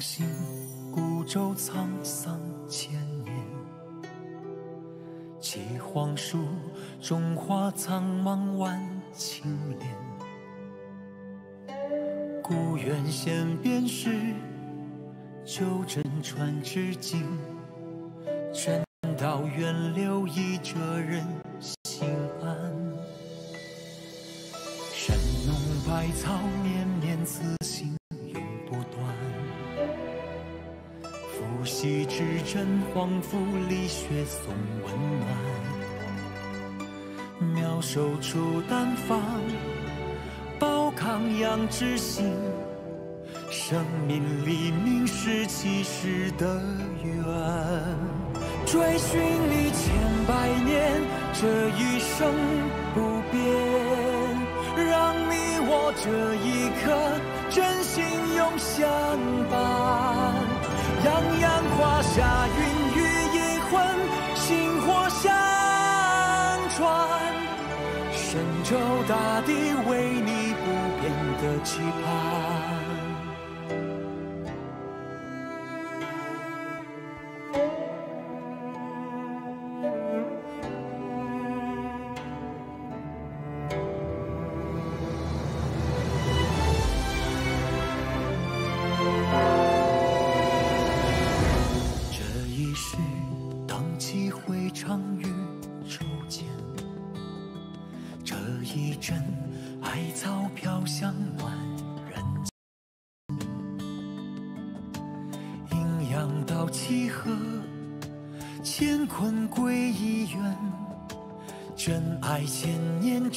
黄兴，孤舟沧桑千年。岐黄树，中华苍茫万顷莲。故园现边事旧镇船只景，劝道远流一折人心安。山浓百草绵绵，此阵，黄甫理学送温暖。妙手出丹方，保康养之心。生命黎明是起始的缘，追寻你千百年，这一生不变。让你我这一刻真心永相伴。泱泱华夏，孕育一魂，薪火相传。神州大地为你不变的期盼。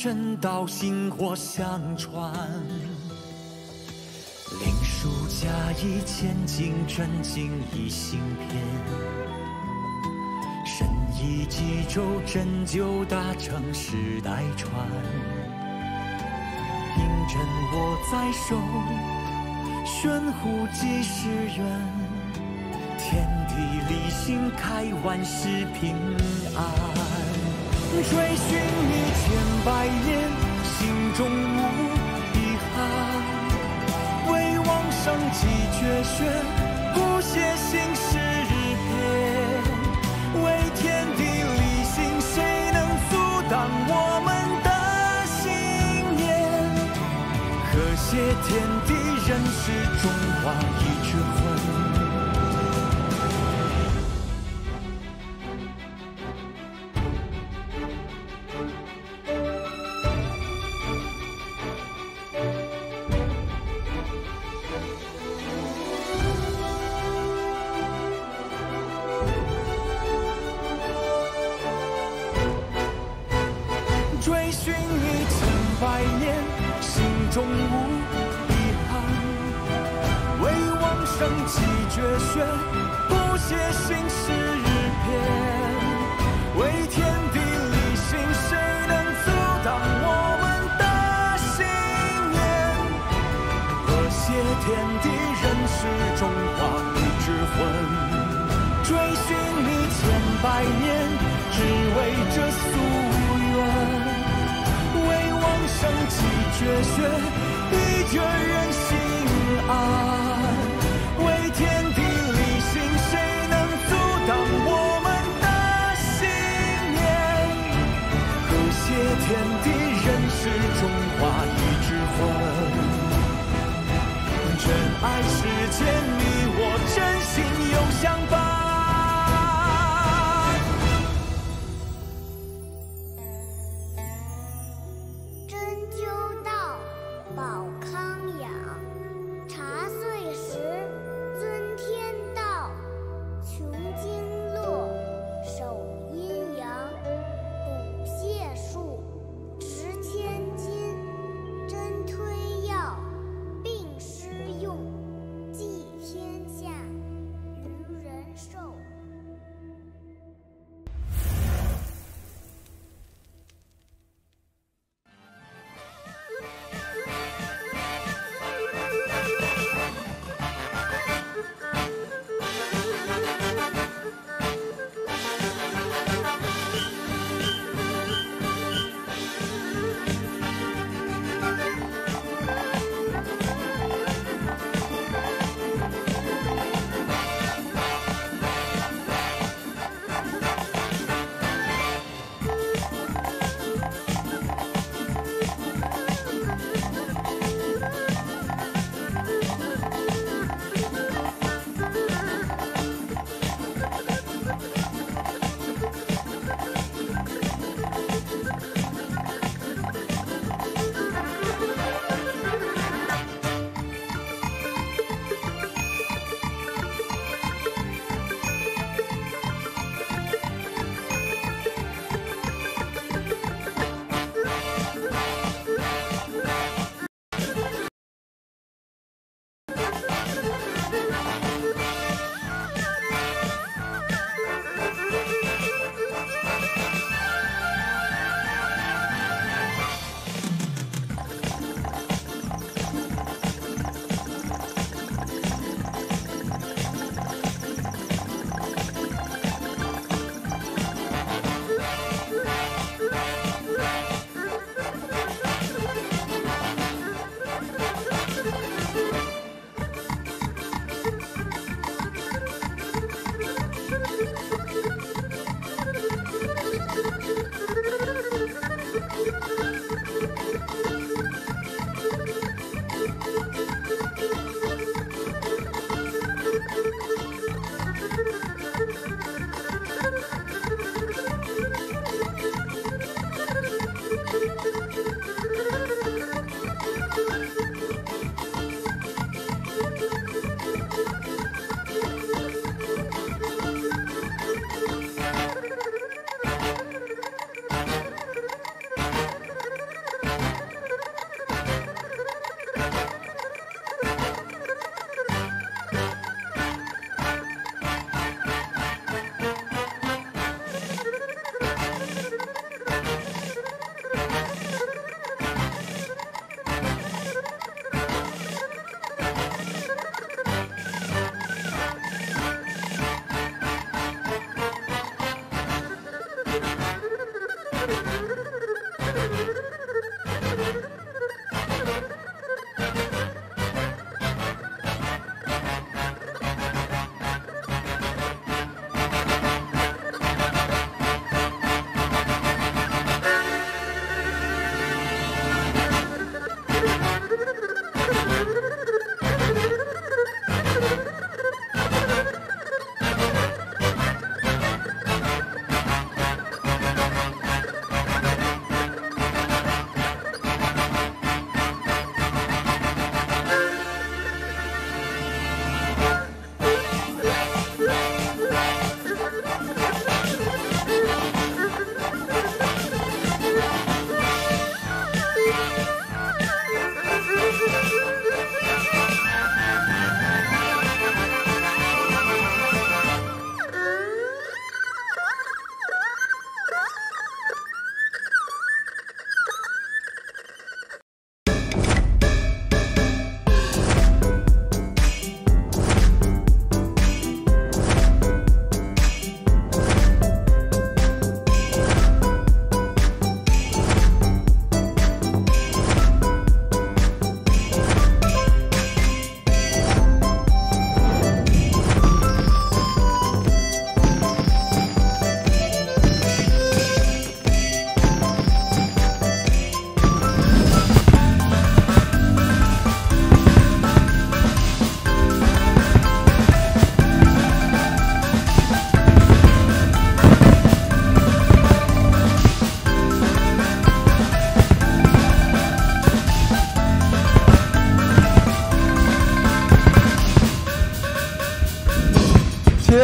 真道薪火相传。灵书加一千金，真经一行篇。神医济州，针灸大成世代传。银针握在手，悬壶济世缘。天地立心，开万世平安。追寻你千百年，心中无遗憾。为往生继绝学，不写新诗篇。为天地立心，谁能阻挡我们的信念？和谐天地人世，中华继绝学，一折人心安。为天地立心，谁能阻挡我们的信念？和谐天地人世，中华一之魂。真爱世间，你我真心永相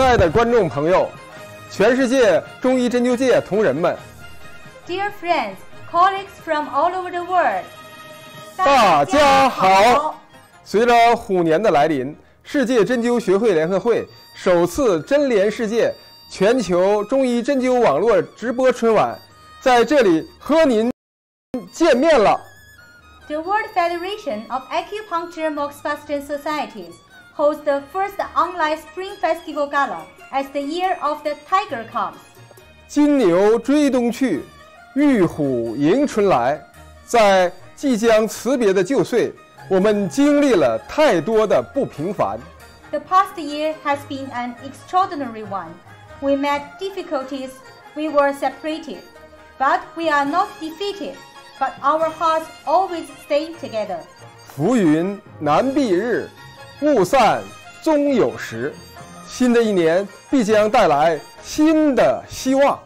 爱的观众朋友，全世界中医针灸界同仁们，Dear friends, colleagues from all over the world，大家好！随着虎年的来临，世界针灸学会联合会首次针联世界全球中医针灸网络直播春晚，在这里和您见面了。The World Federation of Acupuncture Moxbuston Societies holds the first online Spring Festival Gala as the year of the Tiger comes. 金牛追冬去，玉虎迎春来。在即将辞别的旧岁，我们经历了太多的不平凡。 The past year has been an extraordinary one. We met difficulties, we were separated, but we are not defeated, but our hearts always stay together. 浮云难蔽日， 雾散终有时。新的一年必将带来新的希望。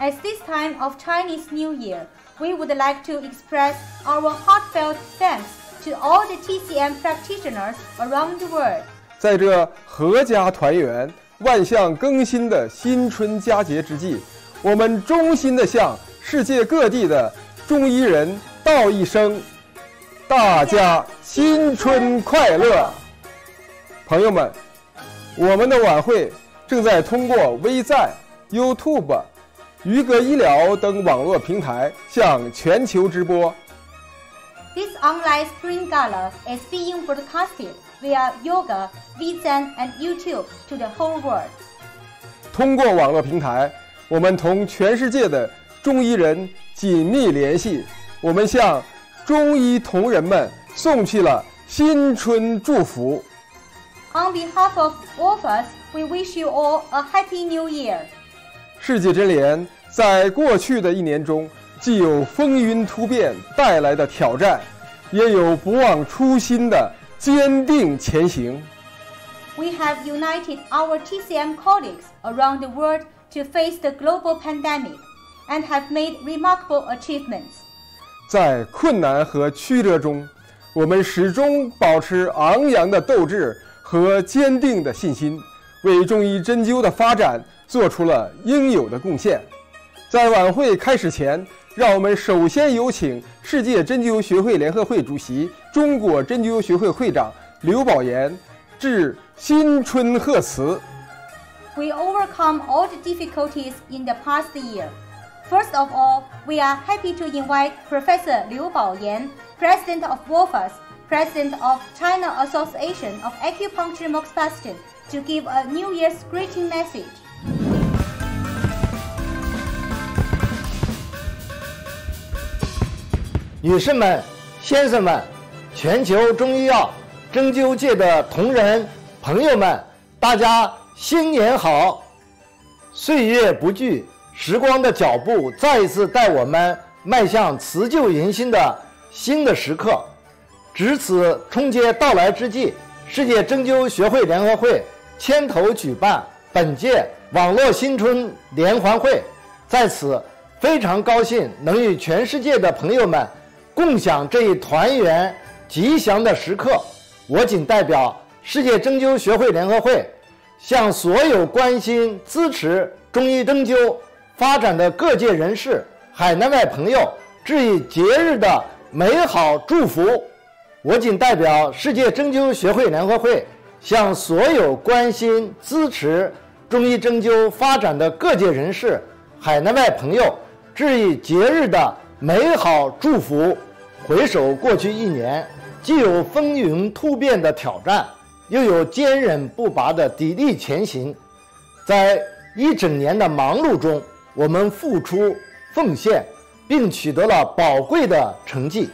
At this time of Chinese New Year, we would like to express our heartfelt thanks to all the TCM practitioners around the world. 在这阖家团圆、万象更新的新春佳节之际，我们衷心的向世界各地的中医人道一声：大家新春快乐！朋友们，我们的晚会正在通过微赞、YouTube、于格医疗等网络平台向全球直播。This online Spring Gala is being broadcasted via Yoga, Vizan, and YouTube to the whole world. 通过网络平台，我们同全世界的中医人紧密联系。我们向中医同仁们送去了新春祝福。On behalf of all of us, we wish you all a happy new year. 世界针联在过去的一年中，既有风云突变带来的挑战，也有不忘初心的坚定前行。 We have united our TCM colleagues around the world to face the global pandemic and have made remarkable achievements. 在困难和曲折中，我们始终保持昂扬的斗志 和坚定的信心，为中医针灸的发展做出了应有的贡献。在晚会开始前，让我们首先有请世界针灸学会联合会主席、中国针灸学会会长刘宝岩致新春贺词。We overcome all the difficulties in the past year. First of all, we are happy to invite Professor Liu Baoyan, President of WOFAS, President of China Association of Acupuncture moxbustion to give a New Year's greeting message. 女士们、先生们，全球中医药针灸界的同仁朋友们，大家新年好！岁月不居，时光的脚步再一次带我们迈向辞旧迎新的新的时刻。值此春节到来之际，世界针灸学会联合会牵头举办本届网络新春联欢会，在此非常高兴能与全世界的朋友们共享这一团圆吉祥的时刻。我谨代表世界针灸学会联合会，向所有关心支持中医针灸发展的各界人士、海内外朋友致以节日的美好祝福。我谨代表世界针灸学会联合会，向所有关心支持中医针灸发展的各界人士、海内外朋友致以节日的美好祝福。回首过去一年，既有风云突变的挑战，又有坚韧不拔的砥砺前行。在一整年的忙碌中，我们付出奉献，并取得了宝贵的成绩。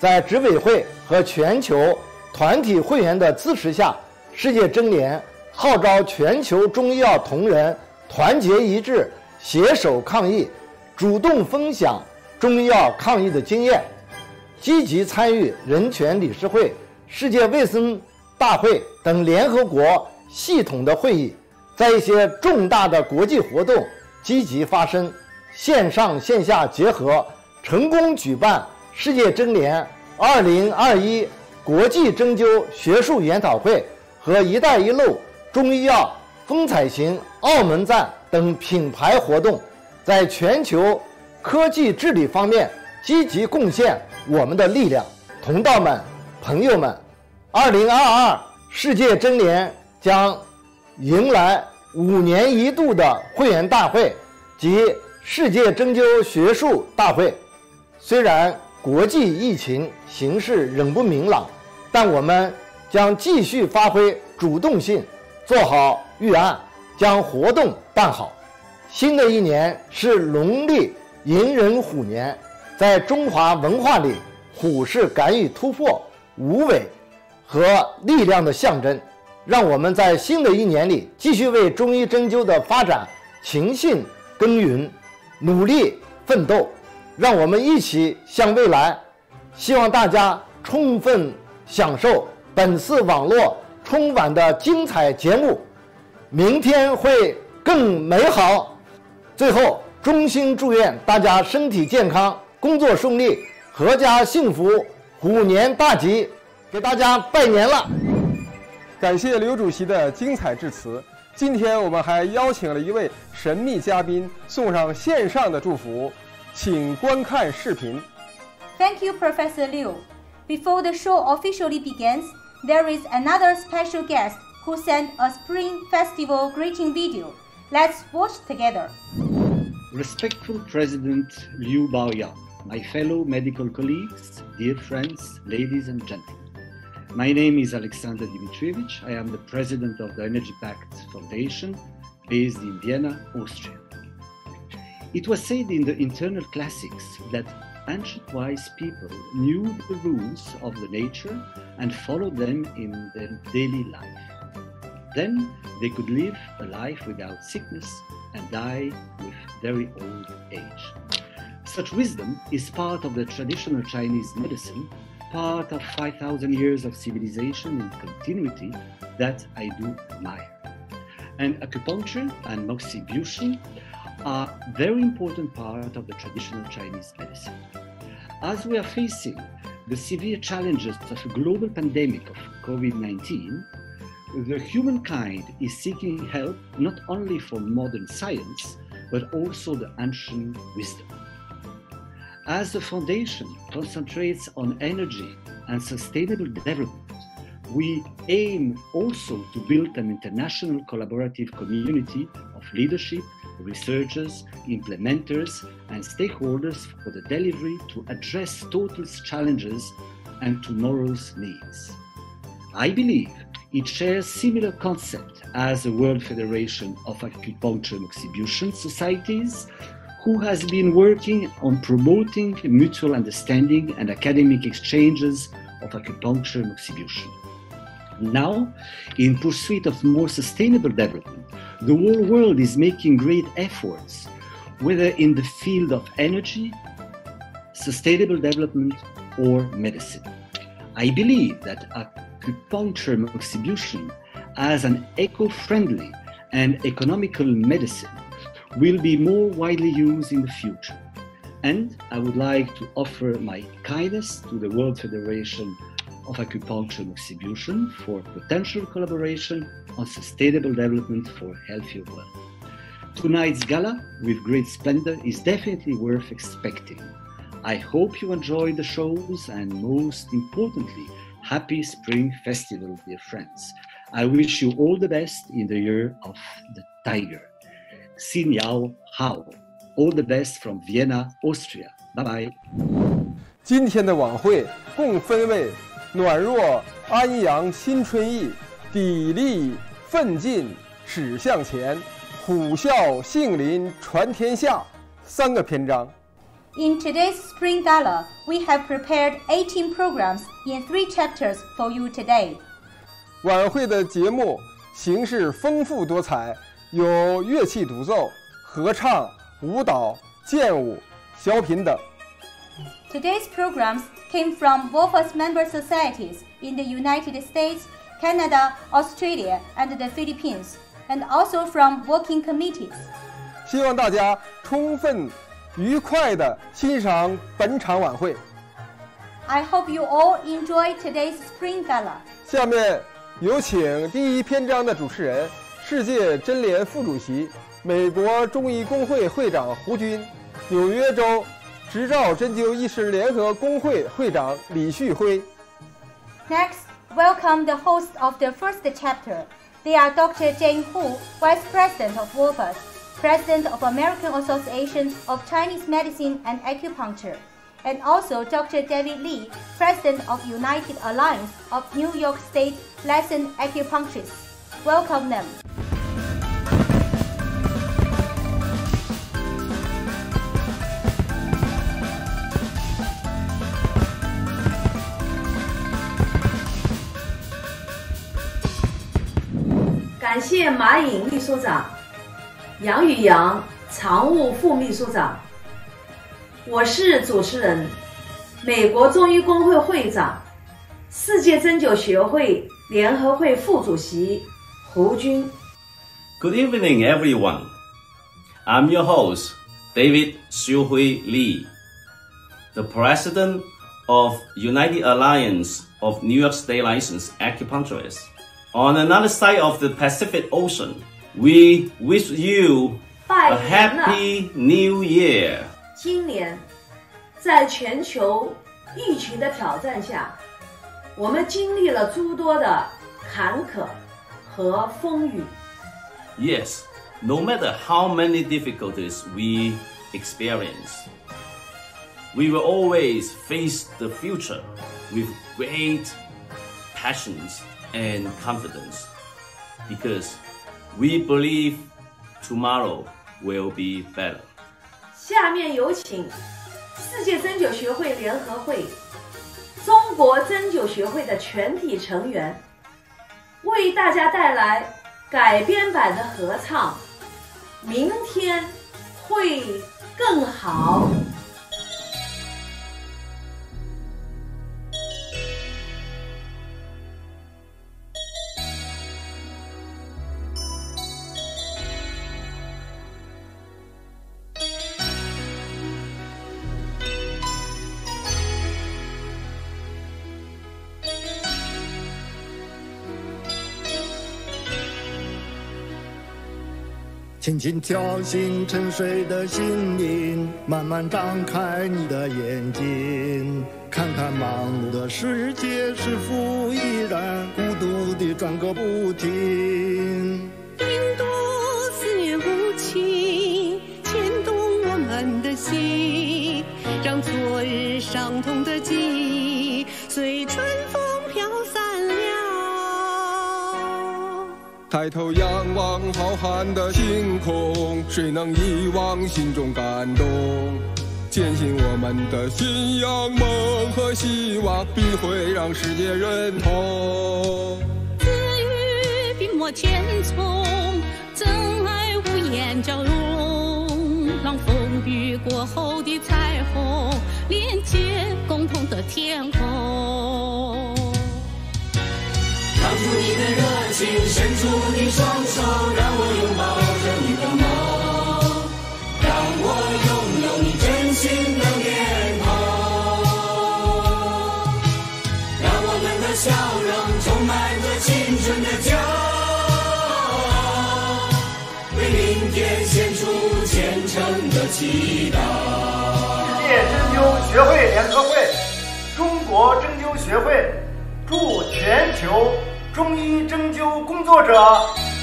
在执委会和全球团体会员的支持下，世界针联号召全球中医药同仁团结一致，携手抗疫，主动分享中医药抗疫的经验，积极参与人权理事会、世界卫生大会等联合国系统的会议，在一些重大的国际活动积极发声，线上线下结合，成功举办世界针联2021国际针灸学术研讨会和“一带一路”中医药风采行、澳门站等品牌活动，在全球科技治理方面积极贡献我们的力量。同道们、朋友们，二零二二世界真联将迎来五年一度的会员大会及世界针灸学术大会。虽然国际疫情形势仍不明朗，但我们将继续发挥主动性，做好预案，将活动办好。新的一年是农历寅壬虎年，在中华文化里。虎是敢于突破、无畏和力量的象征，让我们在新的一年里继续为中医针灸的发展勤信耕耘，努力奋斗。让我们一起向未来。希望大家充分享受本次网络春晚的精彩节目，明天会更美好。最后，衷心祝愿大家身体健康，工作顺利。阖家幸福，虎年大吉，给大家拜年了。感谢刘主席的精彩致辞。今天我们还邀请了一位神秘嘉宾，送上线上的祝福，请观看视频。Thank you, Professor Liu. Before the show officially begins, there is another special guest who sent a Spring Festival greeting video. Let's watch together. Respectful President Liu Baoyang my fellow medical colleagues, dear friends, ladies and gentlemen. My name is Alexander Dimitrievich. I am the president of the Energy Pact Foundation based in Vienna, Austria. It was said in the internal classics that ancient wise people knew the rules of the nature and followed them in their daily life. Then they could live a life without sickness and die with very old age. Such wisdom is part of the traditional Chinese medicine, part of 5,000 years of civilization in continuity that I do admire. And acupuncture and moxibustion are very important part of the traditional Chinese medicine. As we are facing the severe challenges of a global pandemic of COVID-19, the humankind is seeking help not only from modern science, but also the ancient wisdom. As the foundation concentrates on energy and sustainable development, we aim also to build an international collaborative community of leadership, researchers, implementers, and stakeholders for the delivery to address today's challenges and tomorrow's needs. I believe it shares similar concept as the World Federation of Acupuncture and Exhibition Societies, who has been working on promoting mutual understanding and academic exchanges of acupuncture and exhibition. Now, in pursuit of more sustainable development, the whole world is making great efforts, whether in the field of energy, sustainable development, or medicine. I believe that acupuncture and exhibition as an eco-friendly and economical medicine will be more widely used in the future. And I would like to offer my kindness to the World Federation of Acupuncture and Exhibition for potential collaboration on sustainable development for a healthier world. Tonight's gala, with great splendor, is definitely worth expecting. I hope you enjoy the shows and, most importantly, happy Spring Festival, dear friends. I wish you all the best in the year of the tiger. Xin Yao Hao. All the best from Vienna, Austria. Bye bye. 今天的晚会共分为 暖若安阳新春意、砥砺奋进驶向前、虎啸杏林传天下三个篇章。In today's Spring Gala, we have prepared 18 programs in three chapters for you today. 晚会的节目形式丰富多彩。有乐器独奏、合唱、舞蹈、剑舞、小品等。Today's programs came from Wolfers member societies in the United States, Canada, Australia, and the Philippines, and also from working committees. 希望大家充分、愉快地欣赏本场晚会。I hope you all enjoy today's Spring Gala. 下面有请第一篇章的主持人。 世界真联副主席、美国中医工会会长胡军，纽约州 执照针灸医师联合工会会长李旭辉。 Next, welcome the hosts of the first chapter. They are Dr. Jane Hu, Vice President of WOFAS, President of American Association of Chinese Medicine and Acupuncture, and also Dr. David Lee, President of United Alliance of New York State Licensed Acupuncturists. Welcome them. 感谢马颖秘书长、杨宇阳常务副秘书长。我是主持人，美国中医工会会长、世界针灸学会联合会副主席胡军。 Good evening, everyone. I'm your host, David Xiuhui Li, the president of United Alliance of New York State Licensed Acupuncturists. On another side of the Pacific Ocean, we wish you 拜 a 年了！ happy new year. 今年，在全球疫情的挑战下，我们经历了诸多的坎坷和风雨。 Yes, no matter how many difficulties we experience, we will always face the future with great passions and confidence because we believe tomorrow will be better. 下面有请世界针灸学会联合会、中国针灸学会的全体成员，为大家带来改编版的合唱《明天会更好》。轻轻敲醒沉睡的心灵，慢慢张开你的眼睛，看看忙碌的世界是否依然孤独地转个不停。病毒肆虐无情，牵动我们的心，让昨日伤痛的记忆随春抬头仰望浩瀚的星空，谁能遗忘心中感动？坚信我们的信仰、梦和希望，必会让世界认同。子欲笔墨千重，真爱无言交融，让风雨过后的彩虹连接共同的天空。你的热情，伸出你双手，让我拥抱着你的梦，让我拥有你真心的面庞，让我们的笑容充满着青春的骄傲，为明天献出虔诚的祈祷。世界针灸学会联合会、中国针灸学会祝全球中医针灸工作者。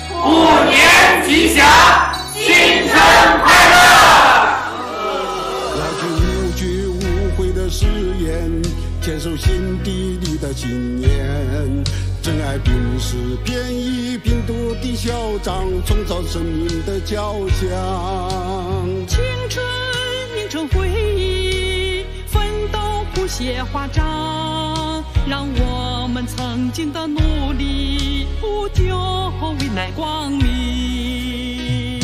虎年吉祥，新春快乐。来自无惧无悔的誓言，坚守心底里的信念，真爱病是变异病毒的嚣张，创造生命的交响。青春凝成回忆，奋些花招，让我们曾经的努力不久未来光明。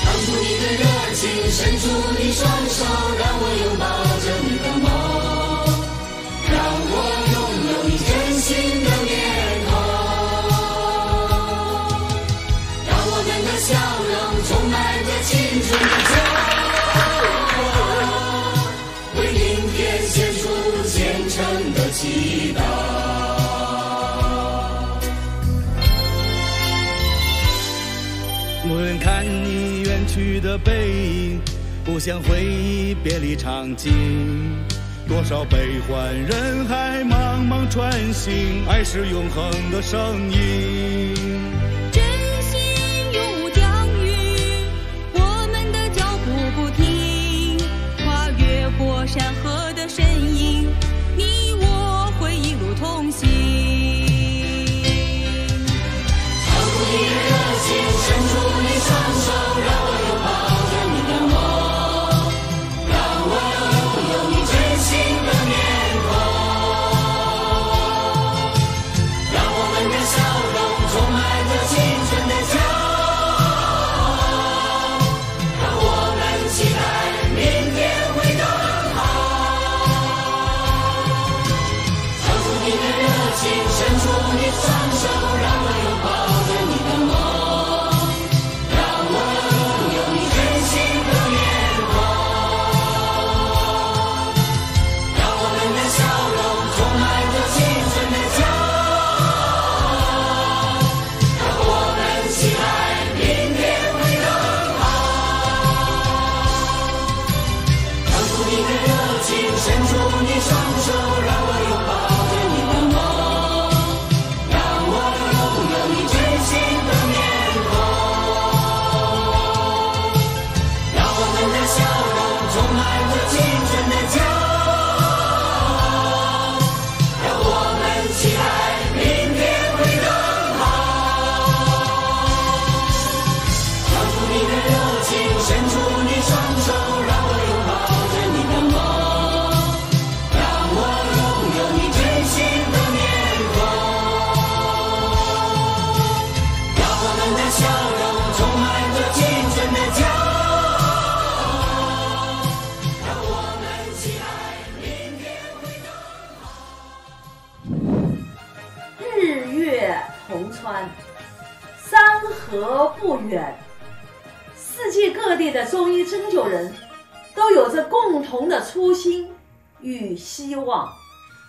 唱出你的热情，伸出你双手，让我拥抱着你去的背影，不想回忆别离场景。多少悲欢人海，茫茫穿行，爱是永恒的声音。真心永无疆域，我们的脚步不停，跨越过山河的身影，你我会一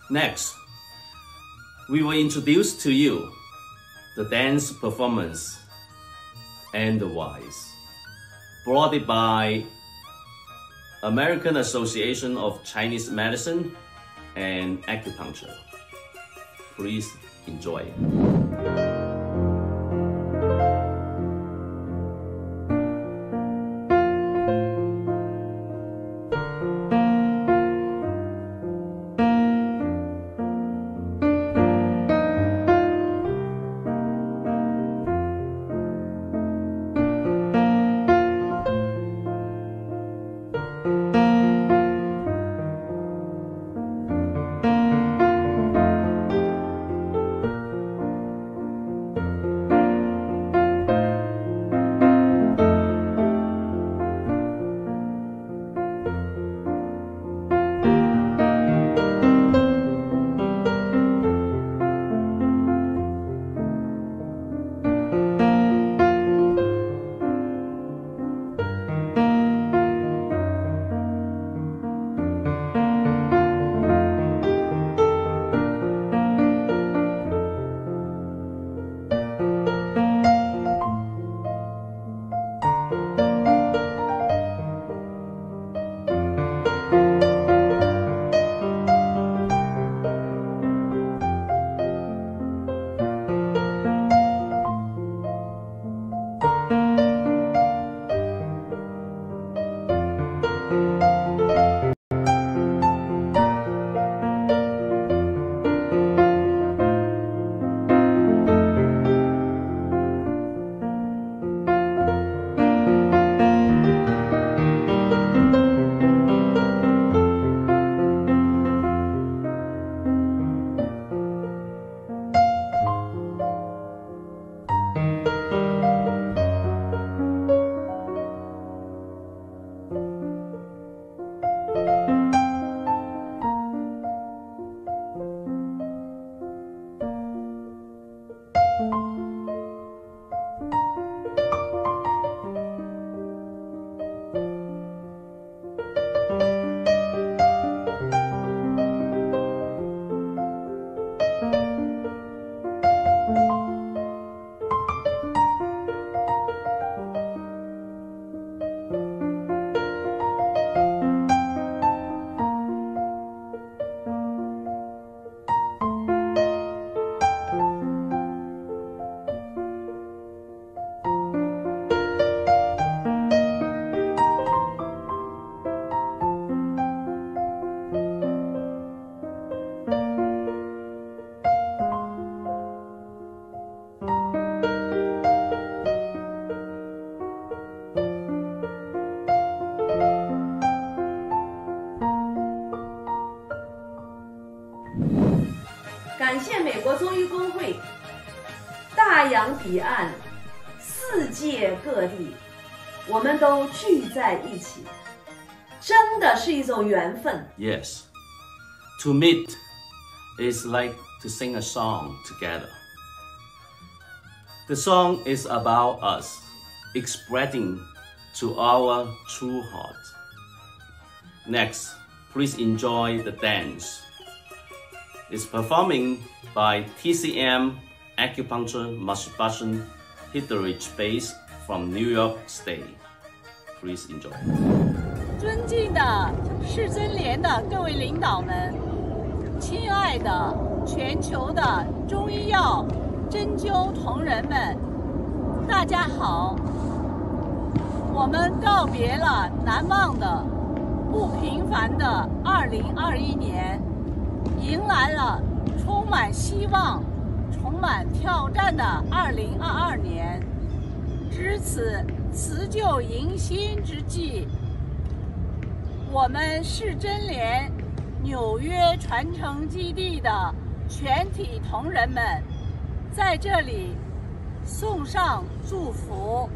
Next, we will introduce to you the dance performance and the wise, brought by American Association of Chinese Medicine and Acupuncture. Please enjoy.《彼岸，世界各地，我们都聚在一起，真的是一种缘分。 Yes. To meet is like to sing a song together. The song is about us expressing to our true heart. Next, please enjoy the dance. It's performing by TCM Acupuncture Masturbation Heritage Base from New York State. Please enjoy. 尊敬的市真联的各位领导们，亲爱的全球的中医药针灸同仁们，大家好！我们告别了难忘的、不平凡的2021年，迎来了充满希望、充满挑战的2022年。值此辞旧迎新之际，我们市真联纽约传承基地的全体同仁们，在这里送上祝福，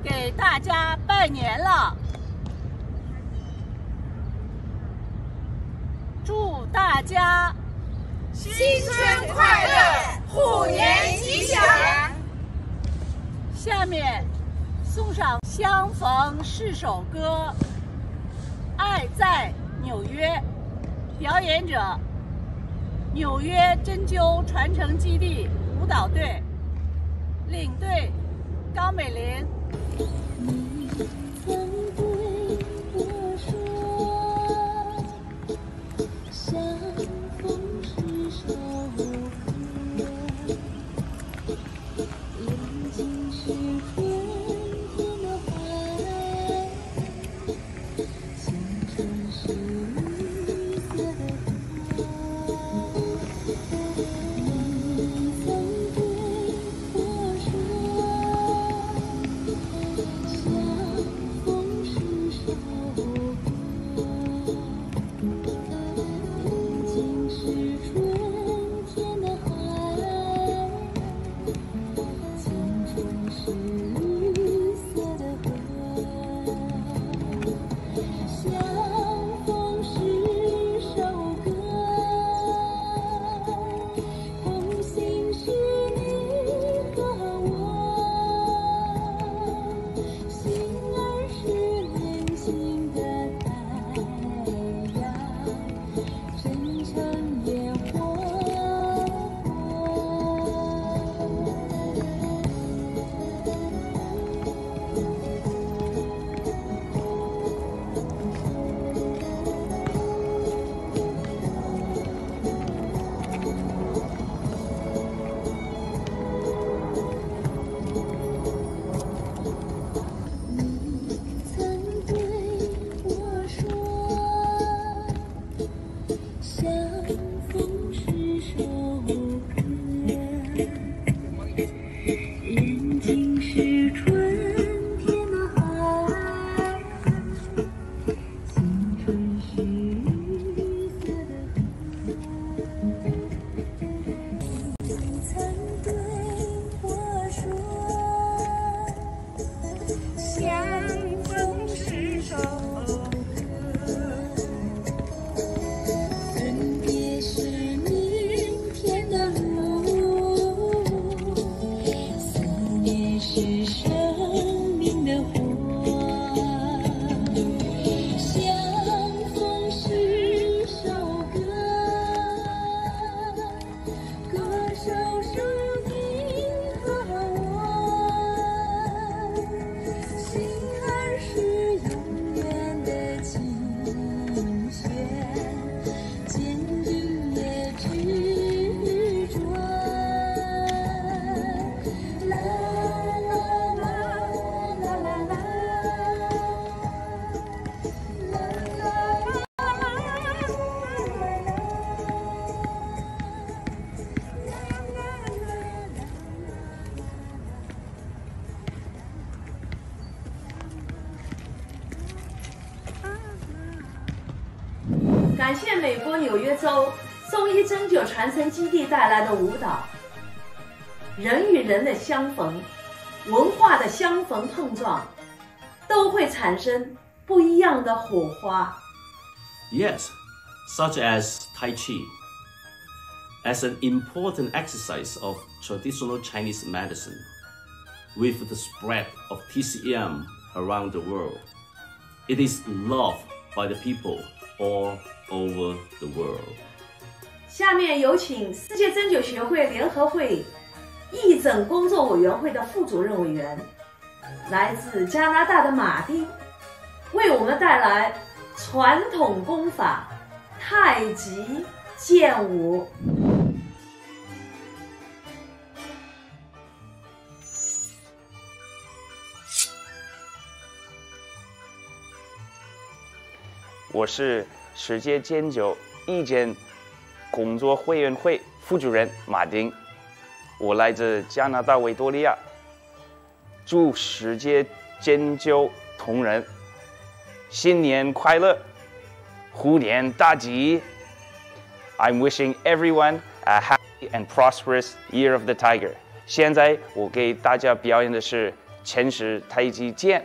给大家拜年了。祝大家新春快乐，虎年吉祥。下面送上《相逢是首歌》，爱在纽约，表演者纽约针灸传承基地舞蹈队，领队高美玲。的舞蹈，人与人的相逢，文化的相逢碰撞，都会产生不一样的火花。 Yes, such as Tai Chi. As an important exercise of traditional Chinese medicine, with the spread of TCM around the world, it is loved by the people all over the world. 下面有请世界针灸学会联合会义诊工作委员会的副主任委员，来自加拿大的马丁，为我们带来传统功法太极剑舞。我是世界针灸义诊工作委员会副主任马丁，我来自加拿大维多利亚，祝世界针灸同仁新年快乐，虎年大吉。I'm wishing everyone a happy and prosperous year of the tiger。现在我给大家表演的是前式太极剑。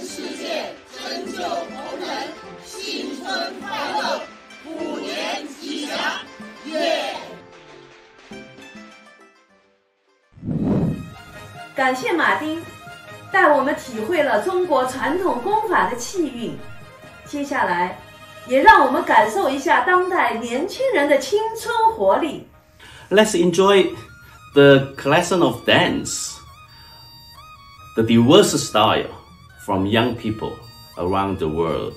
世界针灸同人新春快乐，虎年吉祥，耶！感谢马丁带我们体会了中国传统功法的气韵。接下来，也让我们感受一下当代年轻人的青春活力。Let's enjoy the collection of dance, the diverse style from young people around the world.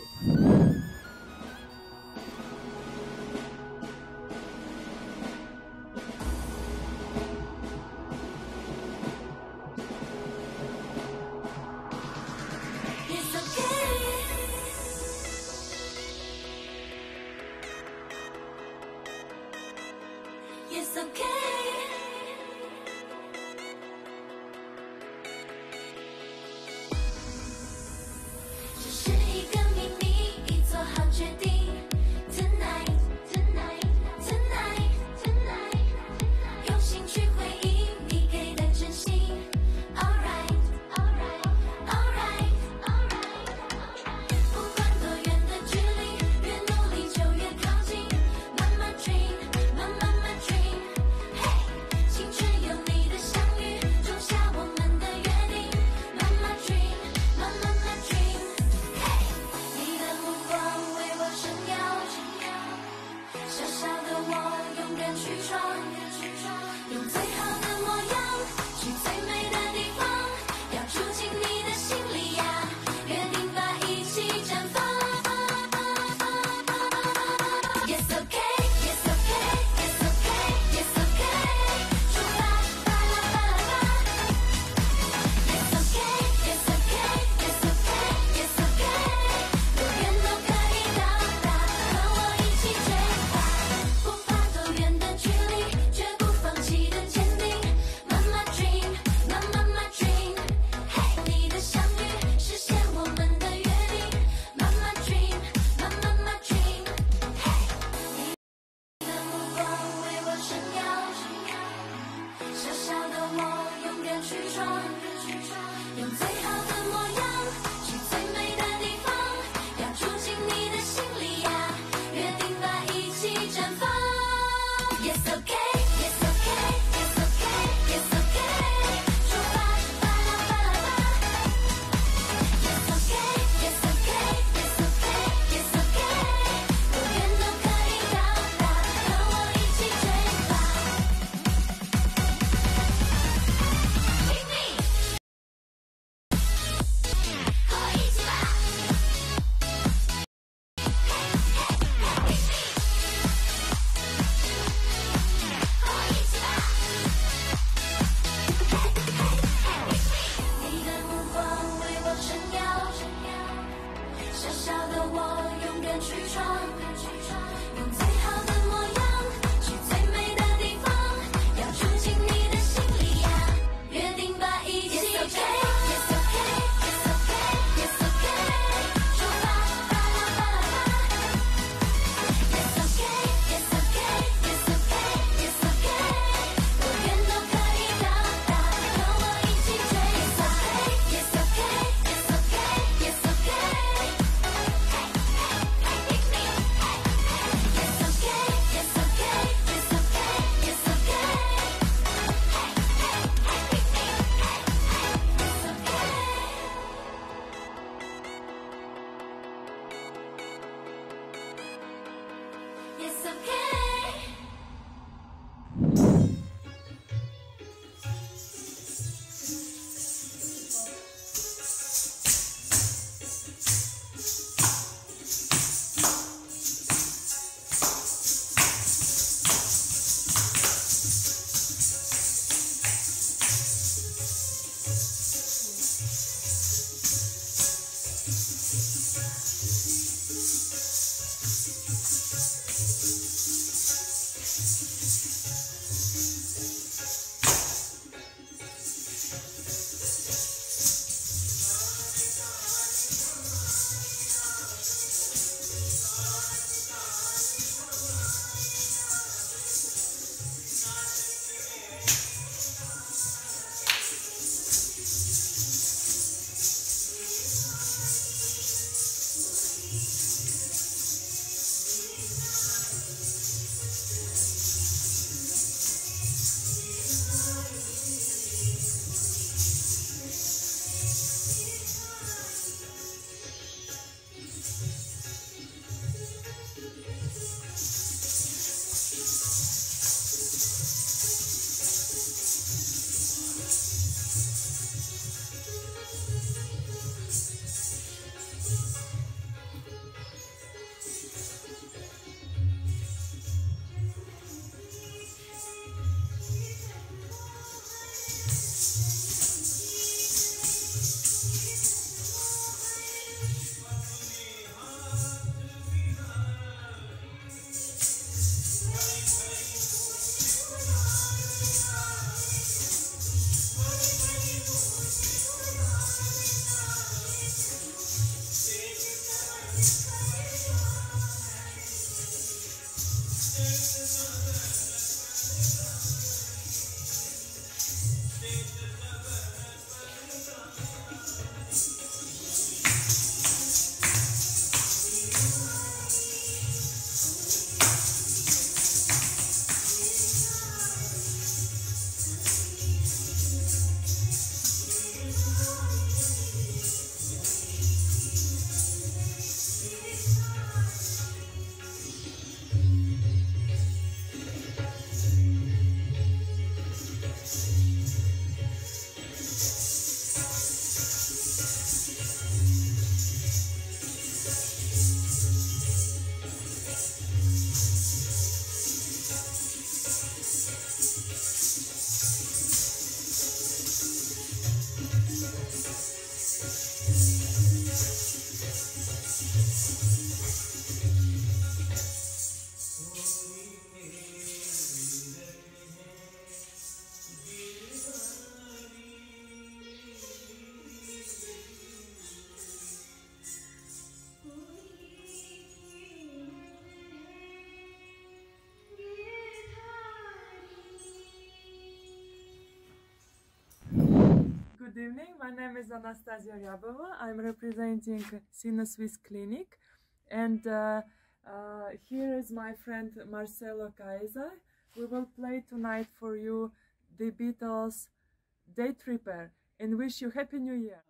Evening. My name is Anastasia Ryabova. I'm representing Sinus Swiss Clinic, and uh, uh, here is my friend Marcelo Caeza. We will play tonight for you the Beatles' Day Tripper and wish you Happy New Year.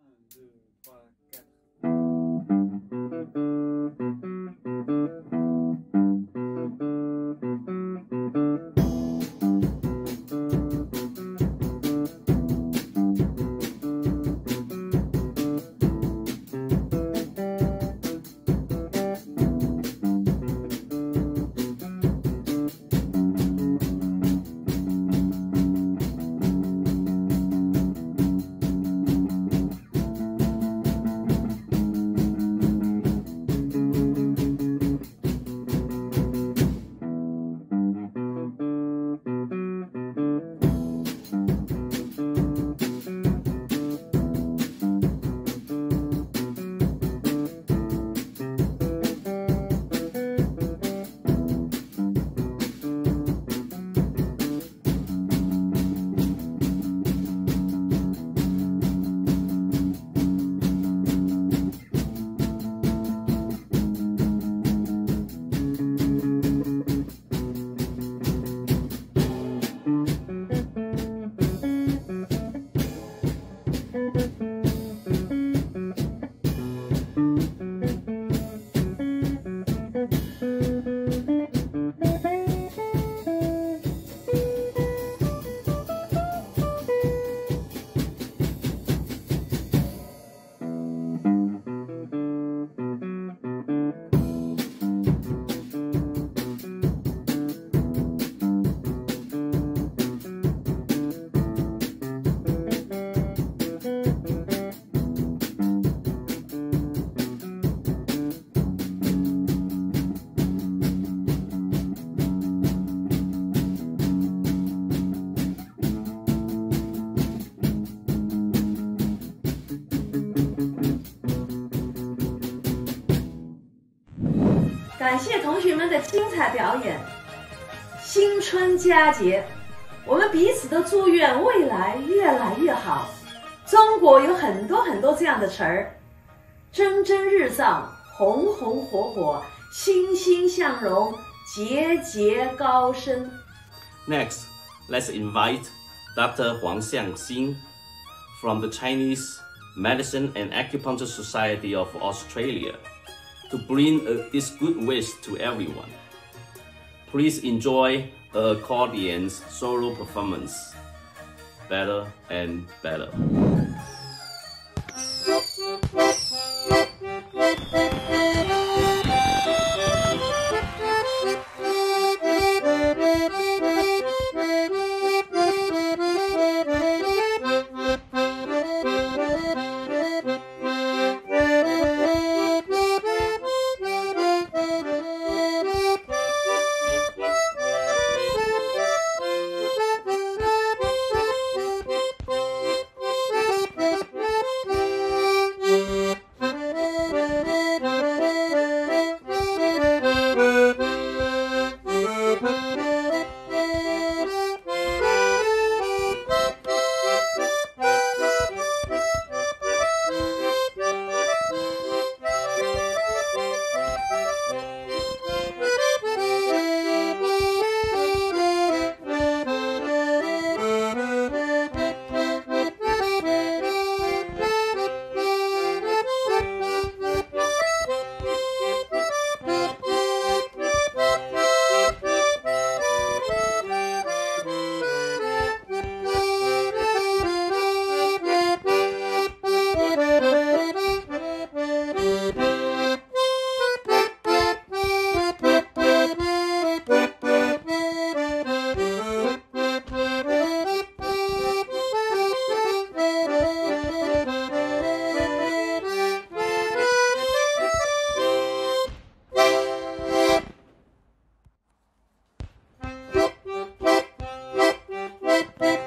感谢同学们的精彩表演。新春佳节，我们彼此都祝愿未来越来越好。中国有很多很多这样的词儿，蒸蒸日上，红红火火，欣欣向荣，节节高升。Next, let's invite Dr. Huang Xiangxin from the Chinese Medicine and Acupuncture Society of Australia to bring uh, this good wish to everyone. Please enjoy the accordion's solo performance. Better and better.「Thank you.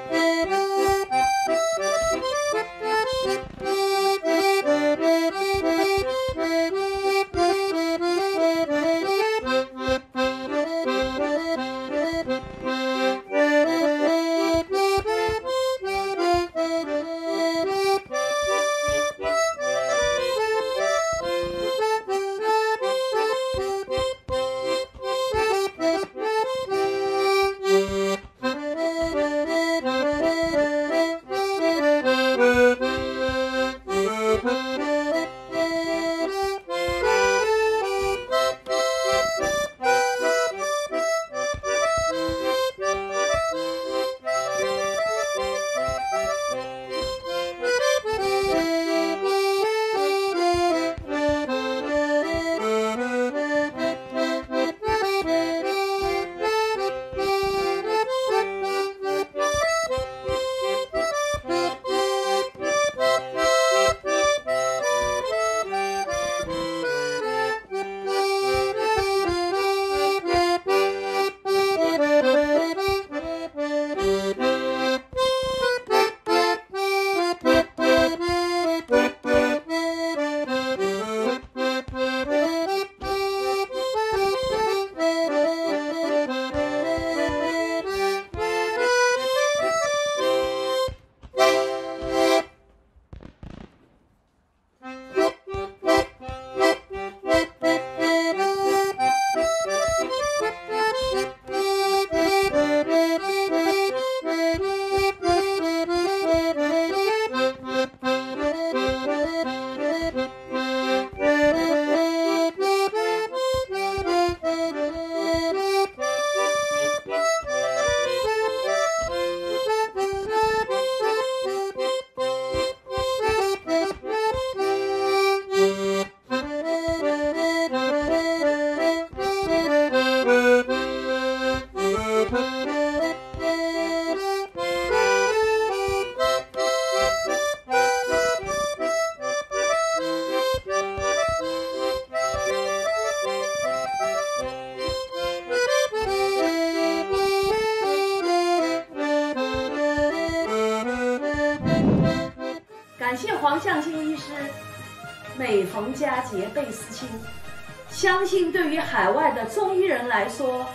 相信对于海外的中医人来说，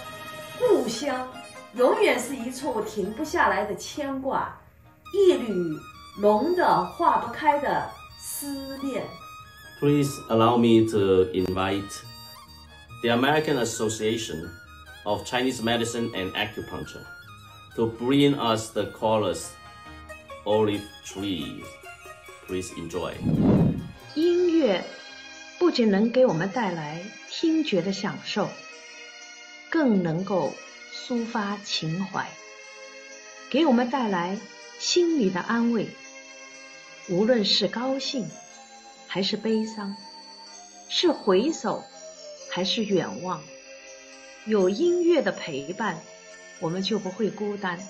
故乡永远是一处停不下来的牵挂，一缕浓的化不开的思念。Please allow me to invite the American Association of Chinese Medicine and Acupuncture to bring us the colors olive trees. Please enjoy. 音乐不仅能给我们带来听觉的享受，更能够抒发情怀，给我们带来心理的安慰。无论是高兴还是悲伤，是回首还是远望，有音乐的陪伴，我们就不会孤单。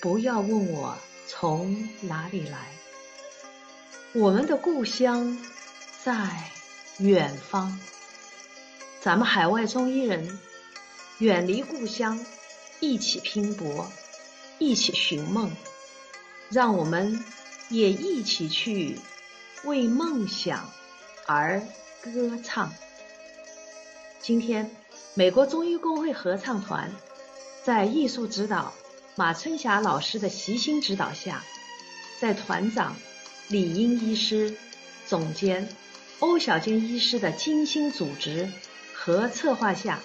不要问我从哪里来。我们的故乡在远方，咱们海外中医人远离故乡，一起拼搏，一起寻梦，让我们也一起去为梦想而歌唱。今天，美国中医工会合唱团在艺术指导马春霞老师的悉心指导下，在团长。李英医师、总监欧小坚医师的精心组织和策划下，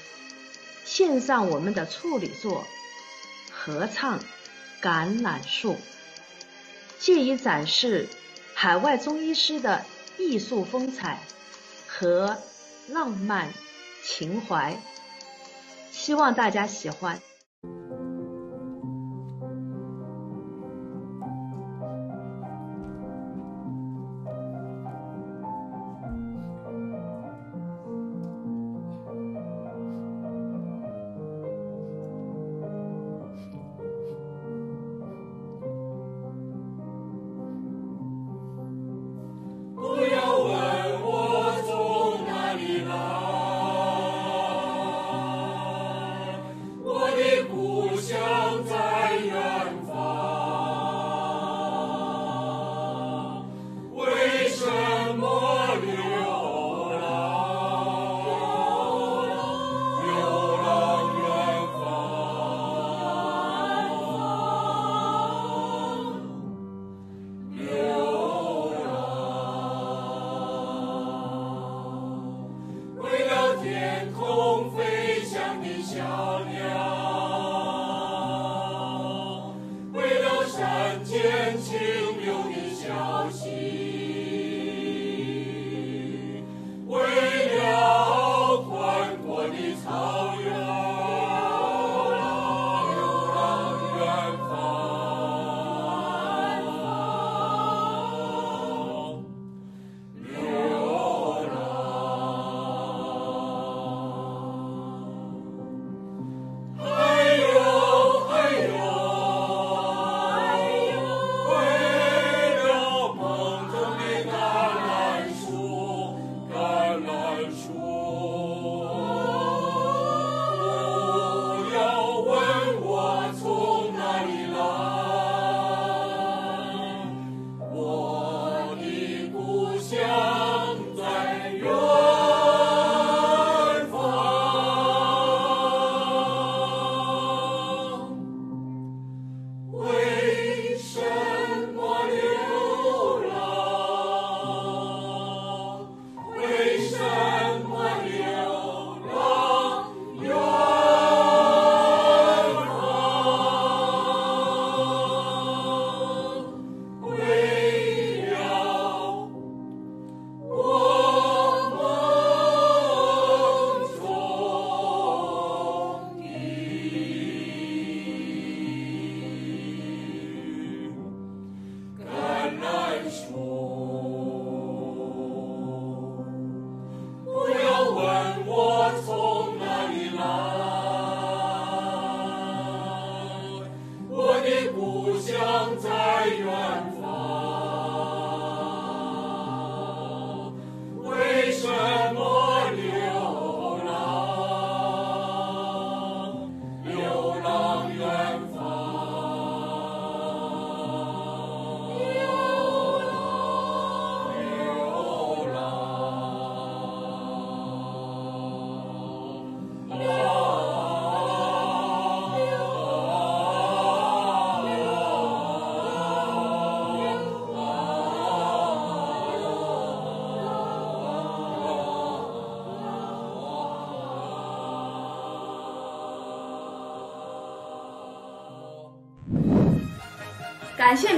献上我们的处女作合唱《橄榄树》，借以展示海外中医师的艺术风采和浪漫情怀，希望大家喜欢。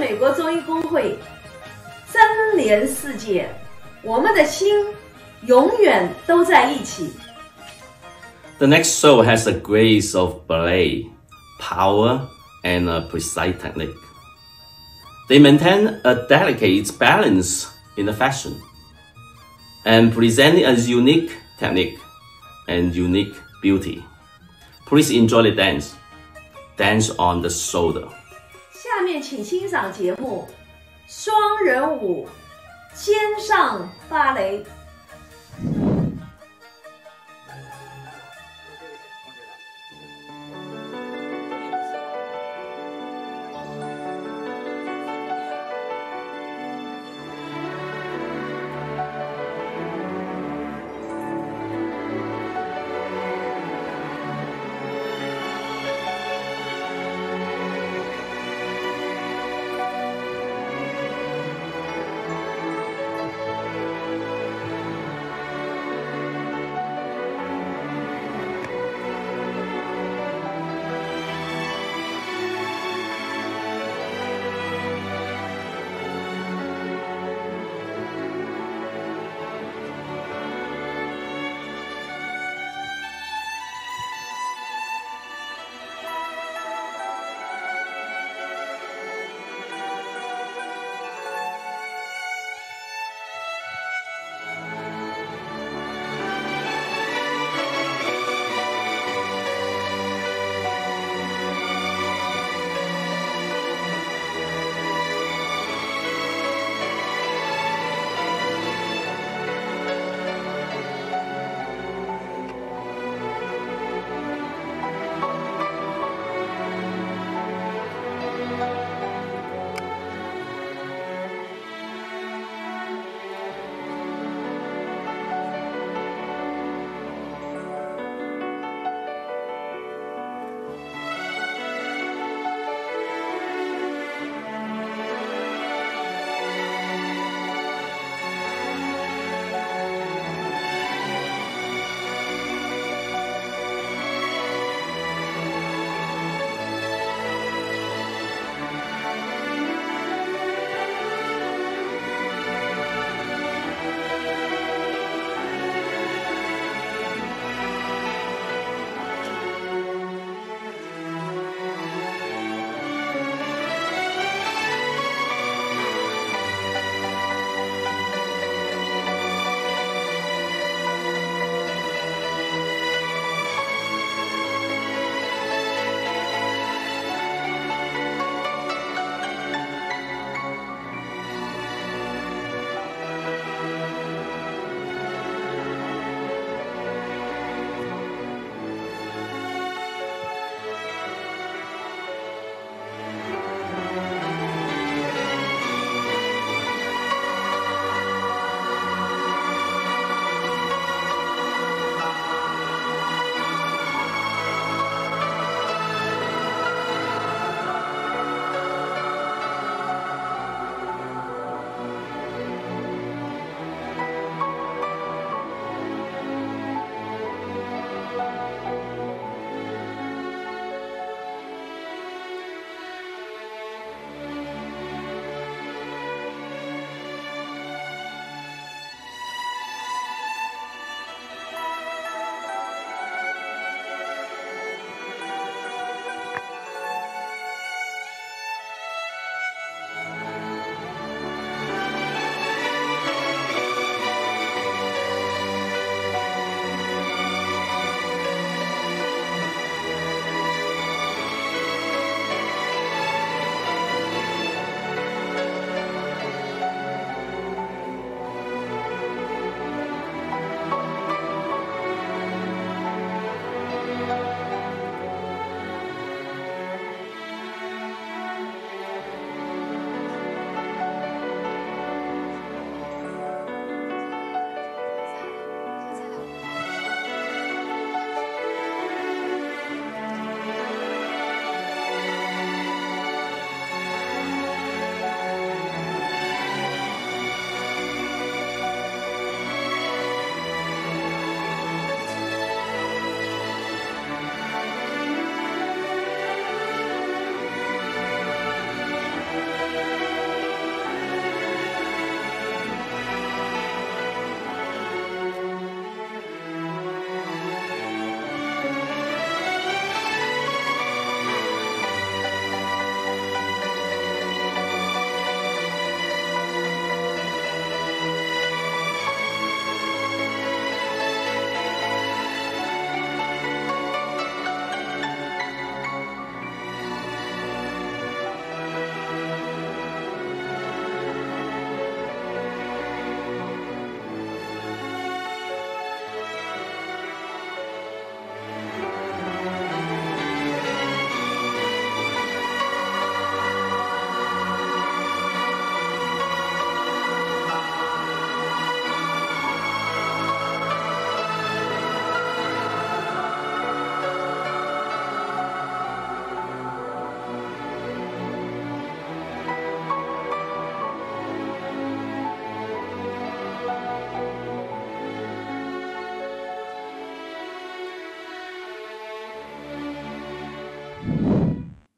美国中医工会，真连世界，我们的心永远都在一起。 The next show has a grace of ballet, power, and a precise technique. They maintain a delicate balance in the fashion and present a unique technique and unique beauty. Please enjoy the dance. Dance on the shoulder. 请欣赏节目《双人舞肩上芭蕾》。《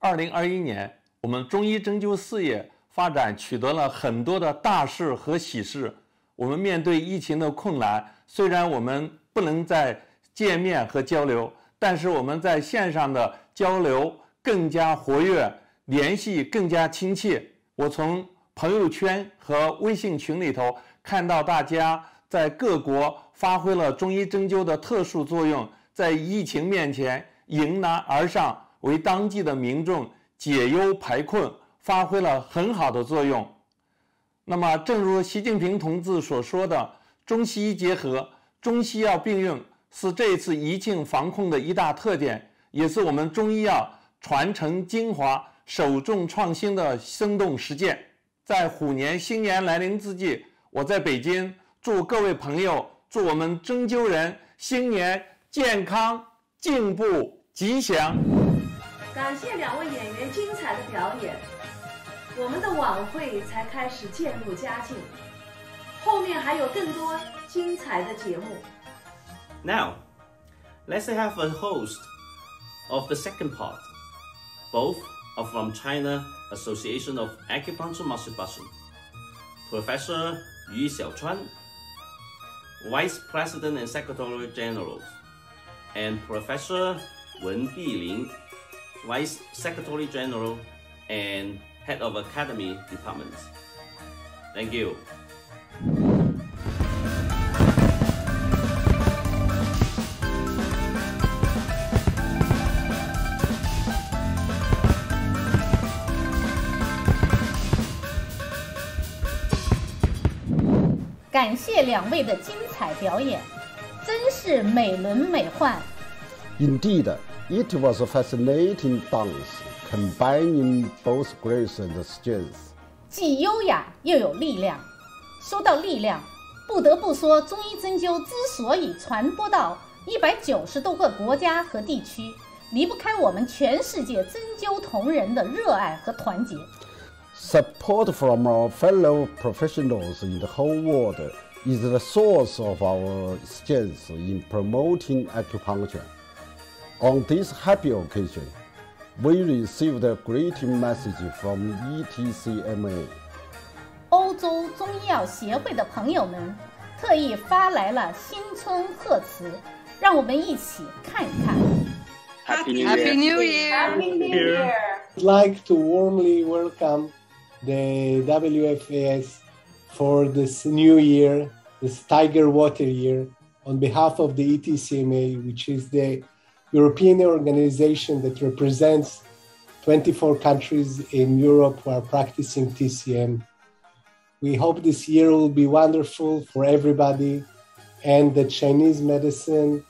二零二一年，我们中医针灸事业发展取得了很多的大事和喜事。我们面对疫情的困难，虽然我们不能再见面和交流，但是我们在线上的交流更加活跃，联系更加亲切。我从朋友圈和微信群里头看到大家在各国发挥了中医针灸的特殊作用，在疫情面前迎难而上，为当地的民众解忧排困发挥了很好的作用。那么，正如习近平同志所说的，中西医结合、中西药并用是这次疫情防控的一大特点，也是我们中医药传承精华、首重创新的生动实践。在虎年新年来临之际，我在北京祝各位朋友，祝我们针灸人新年健康、进步、吉祥。感谢两位演员精彩的表演，我们的晚会才开始渐入佳境，后面还有更多精彩的节目。 Now, let's have a host of the second part. Both are from China Association of Acupuncture Master Person. Professor Yu Xiaochuan, Vice President and Secretary General, and Professor Wen Biling, Vice Secretary General and Head of Academy Department. Thank you. 感谢两位的精彩表演，真是美轮美奂。 Indeed, it was a fascinating dance, combining both grace and strength. 既优雅又有力量。说到力量，不得不说中医针灸之所以传播到一百九十多个国家和地区，离不开我们全世界针灸同仁的热爱和团结。 Support from our fellow professionals in the whole world is the source of our strength in promoting acupuncture. On this happy occasion, we received a great message from E ETCMA. 欧洲中医药协会的朋友们特意发来了新春贺词，让我们一起看一看。 Happy New Happy Year. New Year. Happy New Year. I'd like to warmly welcome the WFAS for this new year, this Tiger Water Year, on behalf of the E ETCMA, which is the European organization that represents 24 countries in Europe who are practicing TCM. We hope this year will be wonderful for everybody and that Chinese medicine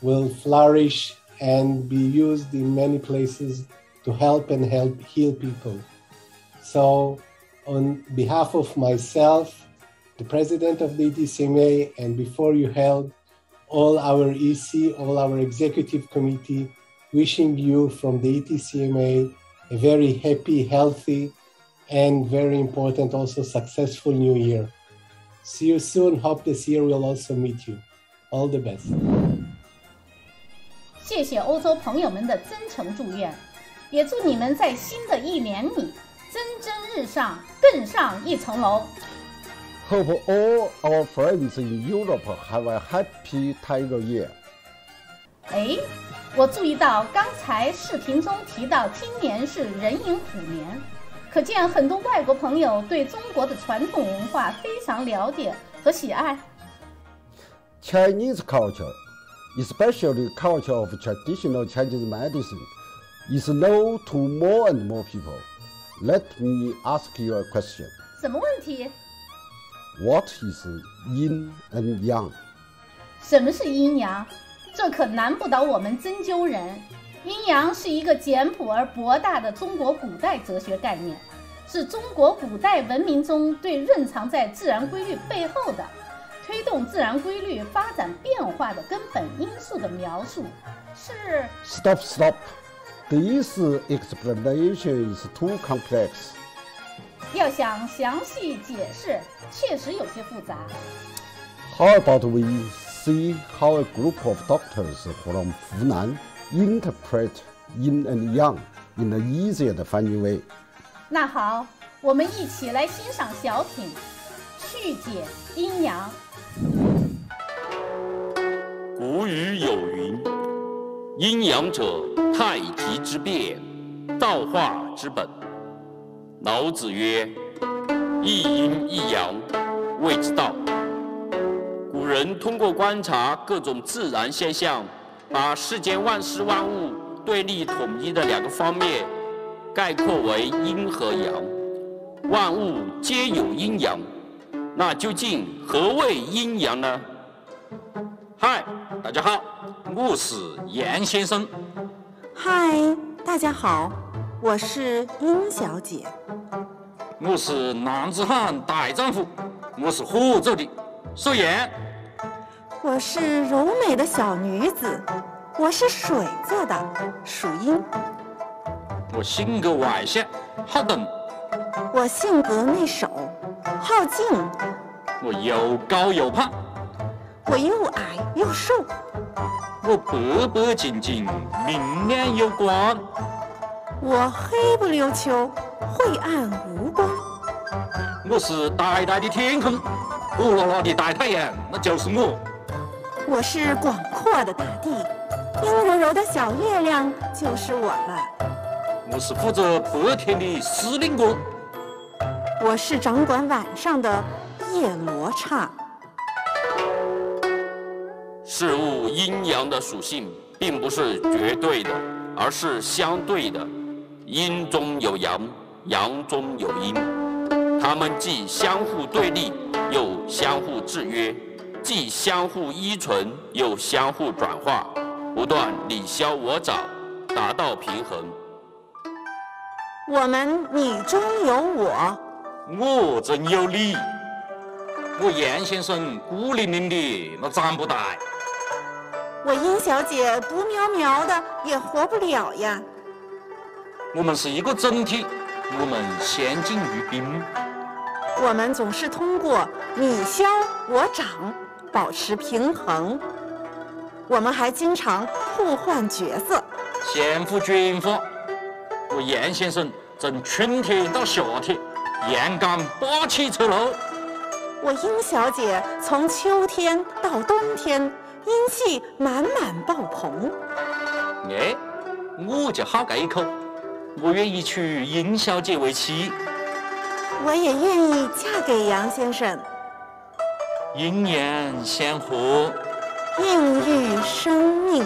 will flourish and be used in many places to help and help heal people. So, on behalf of myself, the president of the ETCMA, and before you held, all our EC, all our executive committee, wishing you from the E ETCMA a very happy, healthy, and very important, also successful new year. See you soon. Hope this year will also meet you. All the best. 谢谢欧洲朋友们的真诚祝愿，也祝你们在新的一年里蒸蒸日上，更上一层楼。 Hope all our friends in Europe have a happy Tiger Year. 哎，我注意到刚才视频中提到今年是壬寅虎年，可见很多外国朋友对中国的传统文化非常了解和喜爱。 Chinese culture, especially culture of traditional Chinese medicine, is known to more and more people. Let me ask you a question. 什么问题？ What is yin and yang? 什么是阴阳？这可难不倒我们针灸人。阴阳是一个简朴而博大的中国古代哲学概念，是中国古代文明中对蕴藏在自然规律背后的、推动自然规律发展变化的根本因素的描述。是 Stop, stop. This explanation is too complex. 要想详细解释，确实有些复杂。How about we see how a group of doctors from Funan interpret yin and yang in an easier and funny way. 那好，我们一起来欣赏小品《去解阴阳》。古语有云：“阴阳者，太极之变，道化之本。”老子曰：“一阴一阳，谓之道。”古人通过观察各种自然现象，把世间万事万物对立统一的两个方面概括为阴和阳。万物皆有阴阳，那究竟何谓阴阳呢？嗨，大家好，我是严先生。嗨，大家好，我是殷小姐。我是男子汉大丈夫，我是火做的，素颜。我是柔美的小女子，我是水做的，属阴。我性格外向，好动。我性格内守，好静。我又高又胖。我又矮又瘦。我白白净净，明亮有光。我黑不溜秋，晦暗无光。我是大大的天空，乌拉拉的大太阳，那就是我。我是广阔的大地，阴柔柔的小月亮就是我了。我是负责白天的司令官。我是掌管晚上的夜罗刹。事物阴阳的属性并不是绝对的，而是相对的。阴中有阳，阳中有阴，它们既相互对立，又相互制约；既相互依存，又相互转化，不断你消我长，达到平衡。我们你中有我，我中有你。我严先生孤零零的，那长不大。我殷小姐独苗苗的，也活不了呀。我们是一个整体，我们先进于兵。我们总是通过你消我长保持平衡。我们还经常互换角色，相互转化。我严先生从春天到夏天，阳刚霸气侧漏。我殷小姐从秋天到冬天，阴气满满爆棚。哎，我就好这一口。我愿意娶殷小姐为妻，我也愿意嫁给杨先生。阴阳相合，孕育生命。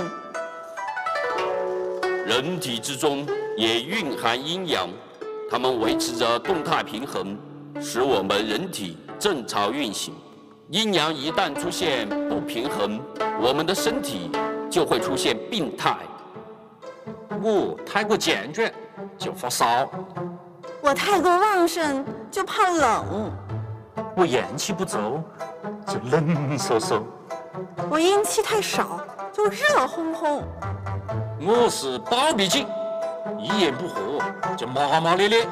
人体之中也蕴含阴阳，它们维持着动态平衡，使我们人体正常运行。阴阳一旦出现不平衡，我们的身体就会出现病态。我太过坚决。就发烧，我太过旺盛就怕冷，我阳气不足就冷飕飕，我阴气太少就热烘烘，我是暴脾气，一言不合就骂骂咧咧，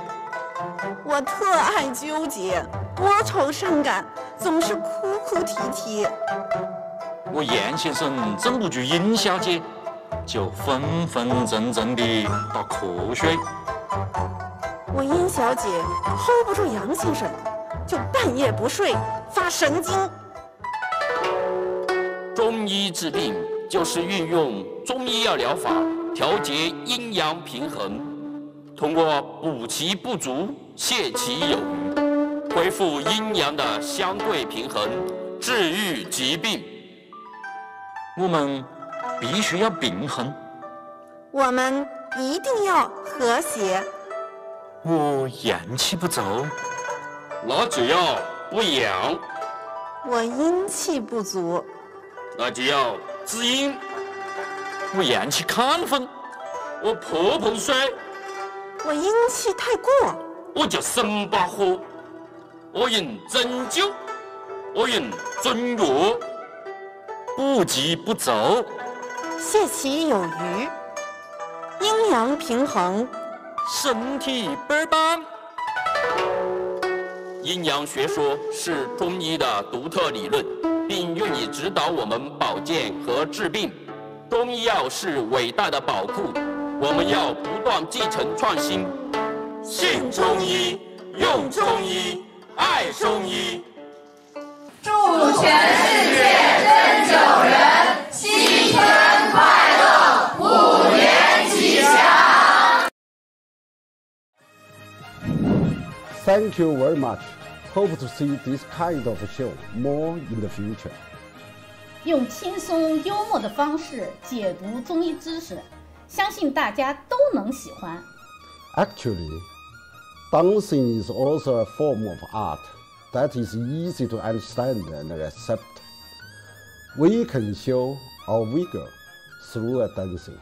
我特爱纠结，多愁善感，总是哭哭啼啼，我杨先生镇不住殷小姐。就昏昏沉沉地打瞌睡。我殷小姐 hold 不住杨先生，就半夜不睡发神经。中医治病就是运用中医药疗法调节阴阳平衡，通过补其不足、泻其有余，恢复阴阳的相对平衡，治愈疾病。我们。必须要平衡，我们一定要和谐。我阳气不足，那就要补阳。我阴气不足，那就要滋阴。我阳气亢奋，我破盆水。我阴气太过，我就生把火。我用针灸，我用中药，不急不走。泻其有余，阴阳平衡，身体倍棒。阴阳学说是中医的独特理论，并用以指导我们保健和治病。中医药是伟大的宝库，我们要不断继承创新，信中医，用中医，爱中医。祝全世界针灸人新春 Thank you very much. Hope to see this kind of show more in the future. 用轻松幽默的方式解读中医知识，相信大家都能喜欢。 Actually, dancing is also a form of art that is easy to understand and accept. We can show our vigor through a dancing.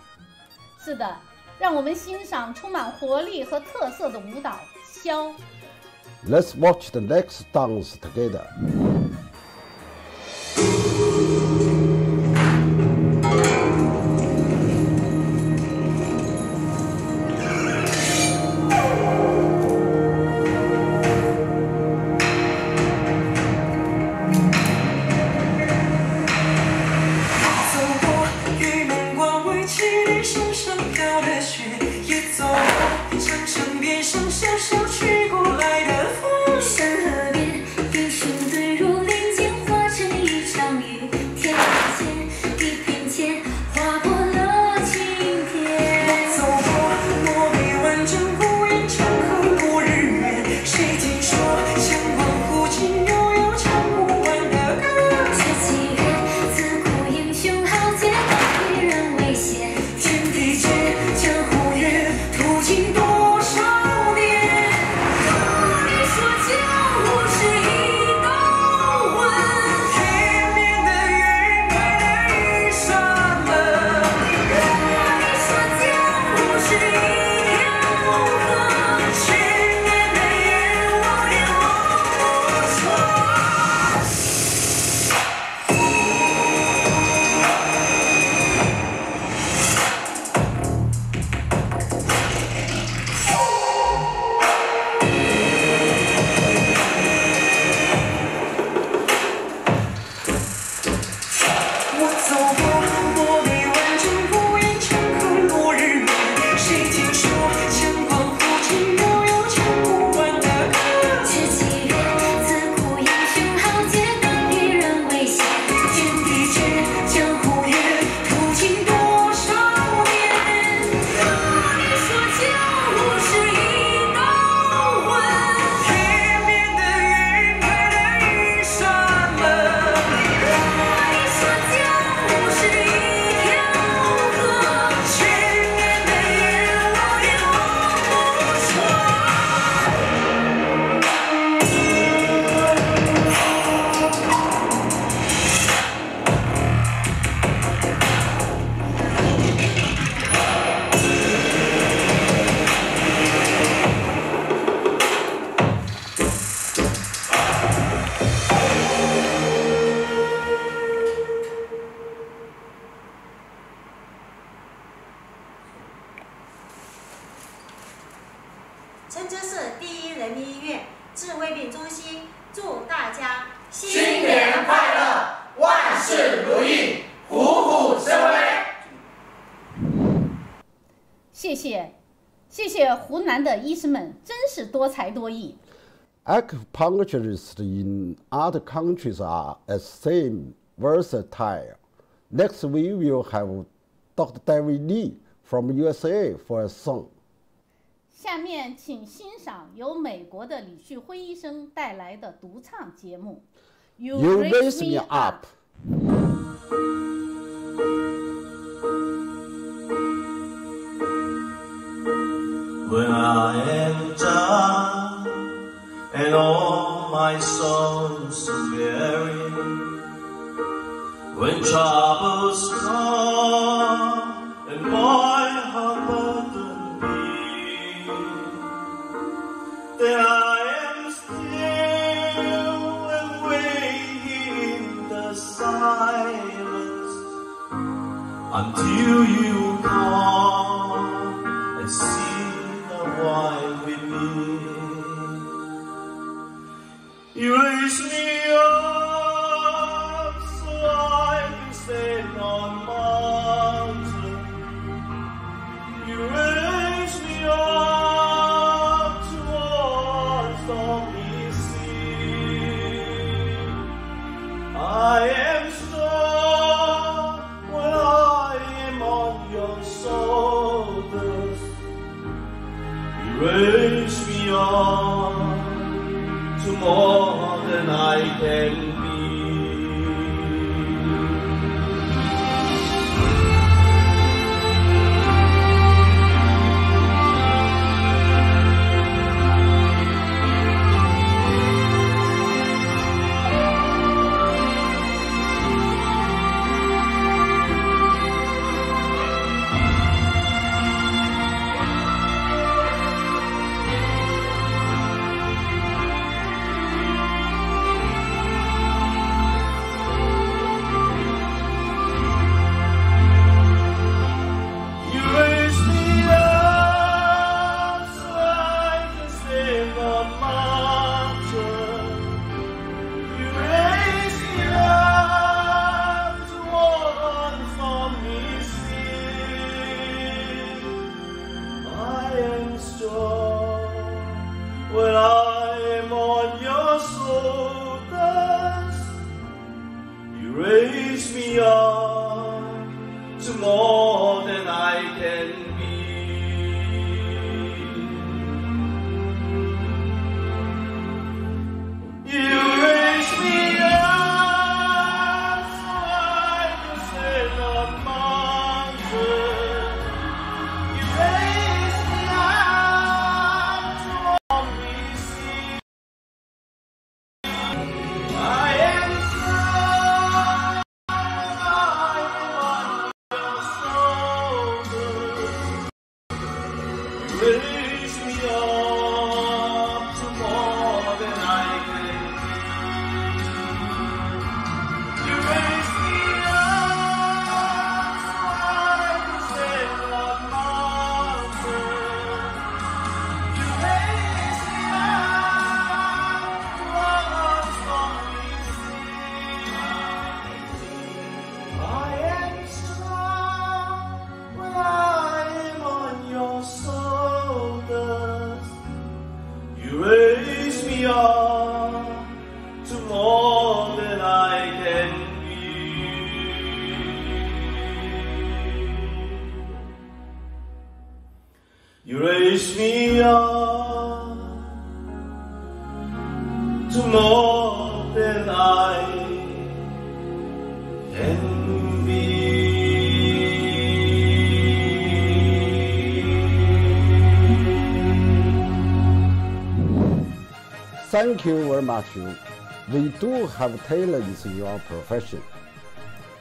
是的，让我们欣赏充满活力和特色的舞蹈箫。 Let's watch the next dance together. Acupuncturists in other countries are as same versatile. Next, we will have Dr. David Lee from USA for a song. 下面请欣赏由美国的李旭辉医生带来的独唱节目。 You, you raise me up. When I am down and all my sorrows are weary, when troubles come and my heart burden be, then I am still and wait in the silence until you come and see the wine with me. You lace me up so I can stand on mountain. You raise me up towards the sea. I am strong when I am on your shoulders. You raise me up more than I can Thank you very much. We do have talents in your profession.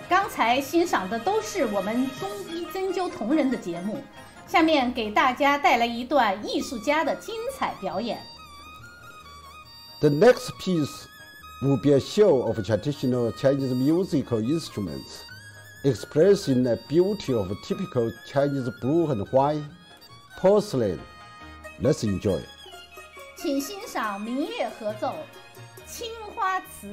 刚才欣赏的都是我们中医针灸同仁的节目，下面给大家带来一段艺术家的精彩表演。 The next piece will be a show of traditional Chinese musical instruments, expressing the beauty of typical Chinese blue and white porcelain. Let's enjoy. 请欣赏明月合奏《青花瓷》。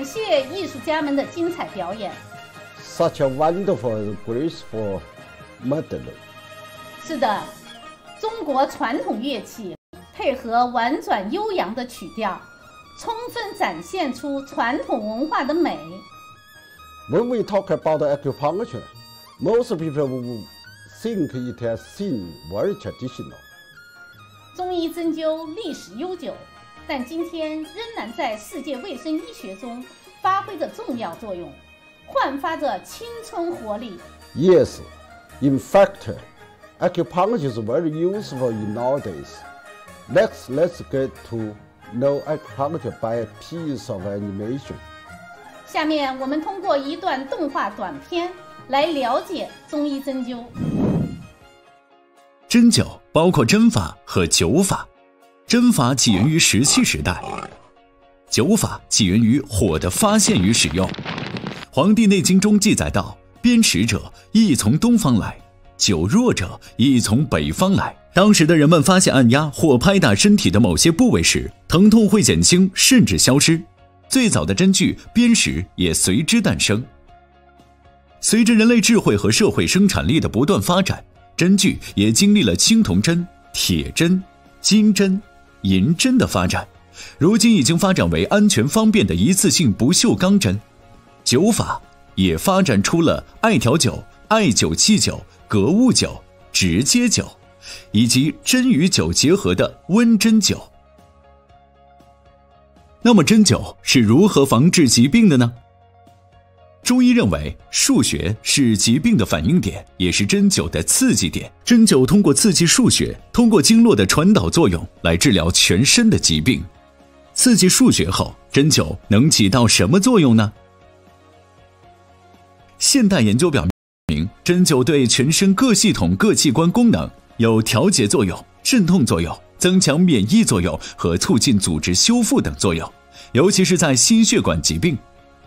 感谢艺术家们的精彩表演。Such a wonderful and graceful medley. 是的，中国传统乐器配合婉转悠扬的曲调，充分展现出传统文化的美。When we talk about acupuncture, most people think it has seemed very traditional. 中医针灸历史悠久，但今天仍然在世界卫生医学中发挥着重要作用，焕发着青春活力。Yes, in fact, acupuncture is very useful in nowadays. Next, let's get to know acupuncture by a piece of animation. 下面我们通过一段动画短片来了解中医针灸。针灸包括针法和灸法，针法起源于石器时代，灸法起源于火的发现与使用。《黄帝内经》中记载道：“砭石者亦从东方来，灸弱者亦从北方来。”当时的人们发现按压或拍打身体的某些部位时，疼痛会减轻甚至消失。最早的针具砭石也随之诞生。随着人类智慧和社会生产力的不断发展，针具也经历了青铜针、铁针、金针、银针的发展，如今已经发展为安全方便的一次性不锈钢针。灸法也发展出了艾条灸、艾灸气灸、格物灸、直接灸，以及针与灸结合的温针灸。那么，针灸是如何防治疾病的呢？中医认为，腧穴是疾病的反应点，也是针灸的刺激点。针灸通过刺激腧穴，通过经络的传导作用来治疗全身的疾病。刺激腧穴后，针灸能起到什么作用呢？现代研究表明，针灸对全身各系统各器官功能有调节作用、镇痛作用、增强免疫作用和促进组织修复等作用，尤其是在心血管疾病。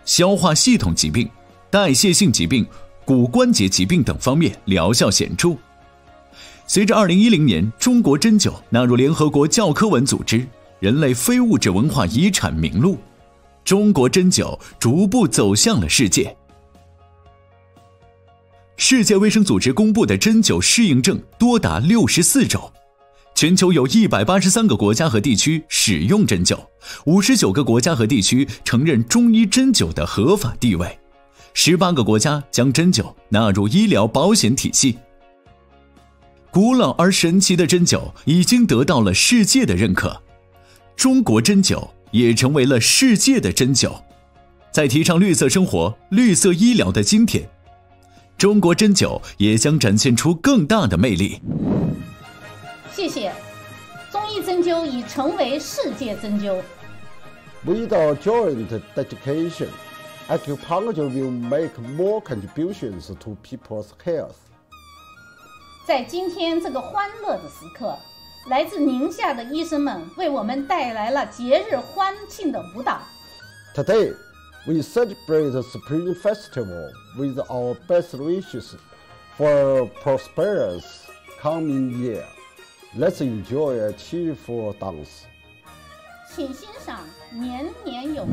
消化系统疾病、代谢性疾病、骨关节疾病等方面疗效显著。随着2010年中国针灸纳入联合国教科文组织人类非物质文化遗产名录，中国针灸逐步走向了世界。世界卫生组织公布的针灸适应症多达六十四种。全球有一百八十三个国家和地区使用针灸，五十九个国家和地区承认中医针灸的合法地位，十八个国家将针灸纳入医疗保险体系。古老而神奇的针灸已经得到了世界的认可，中国针灸也成为了世界的针灸。在提倡绿色生活、绿色医疗的今天，中国针灸也将展现出更大的魅力。谢谢，中医针灸已成为世界针灸。With our joint dedication, acupuncture will make more contributions to people's health. 在今天这个欢乐的时刻，来自宁夏的医生们为我们带来了节日欢庆的舞蹈。Today, we celebrate the Spring Festival with our best wishes for a prosperous coming year. Let's enjoy a cheerful dance。请欣赏《年年有余》。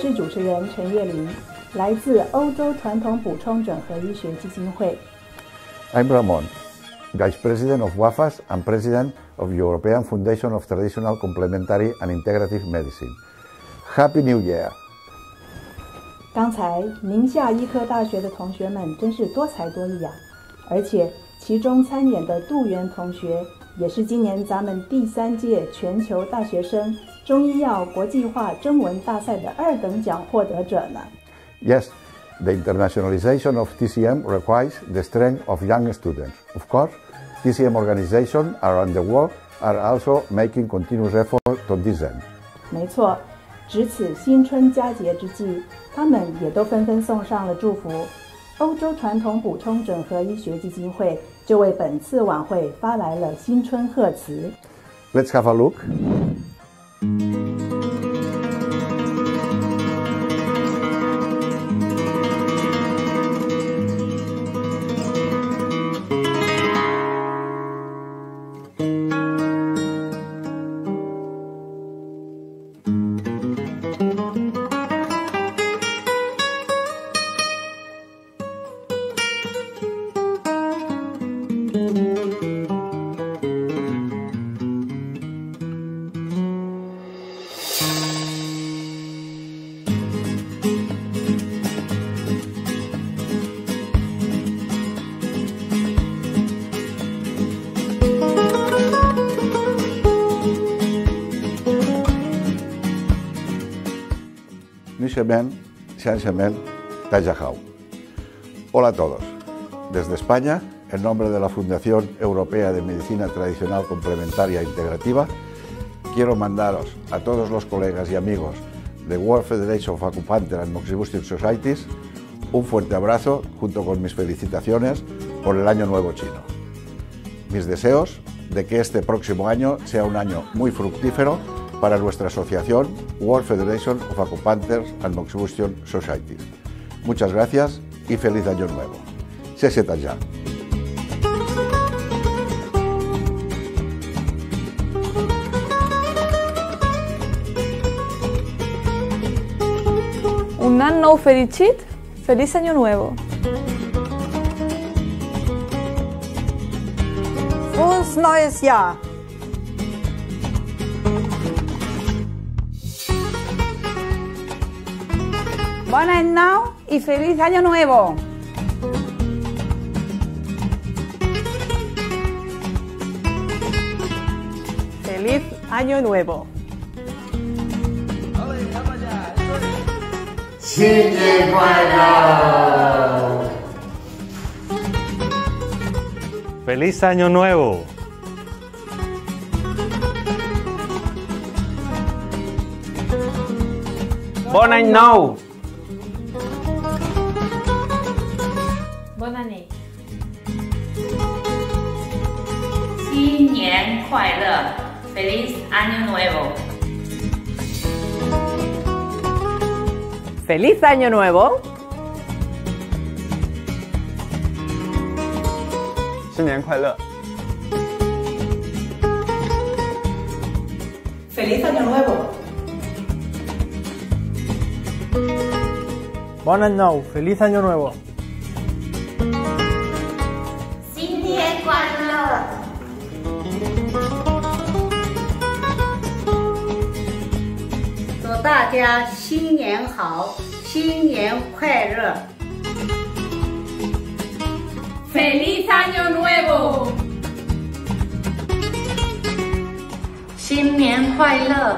是主持人陈月玲，来自欧洲传统补充整合医学基金会。I'm Ramon, Vice President of WAFAS and President of European Foundation of Traditional Complementary and Integrative Medicine. Happy New Year! 刚才宁夏医科大学的同学们真是多才多艺啊！而且其中参演的杜源同学，也是今年咱们第三届全球大学生中医药国际化征文大赛的二等奖获得者呢。Yes, the internationalization of TCM requires the strength of young students. Of course, TCM organizations around the world are also making continuous effort to this end. 没错，值此新春佳节之际，他们也都纷纷送上了祝福。欧洲传统补充整合医学基金会就为本次晚会发来了新春贺词。Let's have a look. Saint-Germain, Hola a todos. Desde España, en nombre de la Fundación Europea de Medicina Tradicional Complementaria e Integrativa, quiero mandaros a todos los colegas y amigos de World Federation of Acupuncture and Moxibustion Societies un fuerte abrazo junto con mis felicitaciones por el Año Nuevo Chino. Mis deseos de que este próximo año sea un año muy fructífero para nuestra asociación World Federation of Acupuncture and Moxibustian Societies. Muchas gracias y feliz año nuevo. Se ya. Un anno fericit, feliz año nuevo. Frohes neues Jahr! Buenas now y feliz año nuevo. Feliz año nuevo. Sí, bueno. Feliz año nuevo. Bon any nou! 快乐！Feliz Año Nuevo！ Feliz año nuevo. 新年快乐！ Feliz año nuevo. Bon any nou! Feliz Año Nuevo! 大家新年好，新年快乐！Feliz Año Nuevo！新年快乐！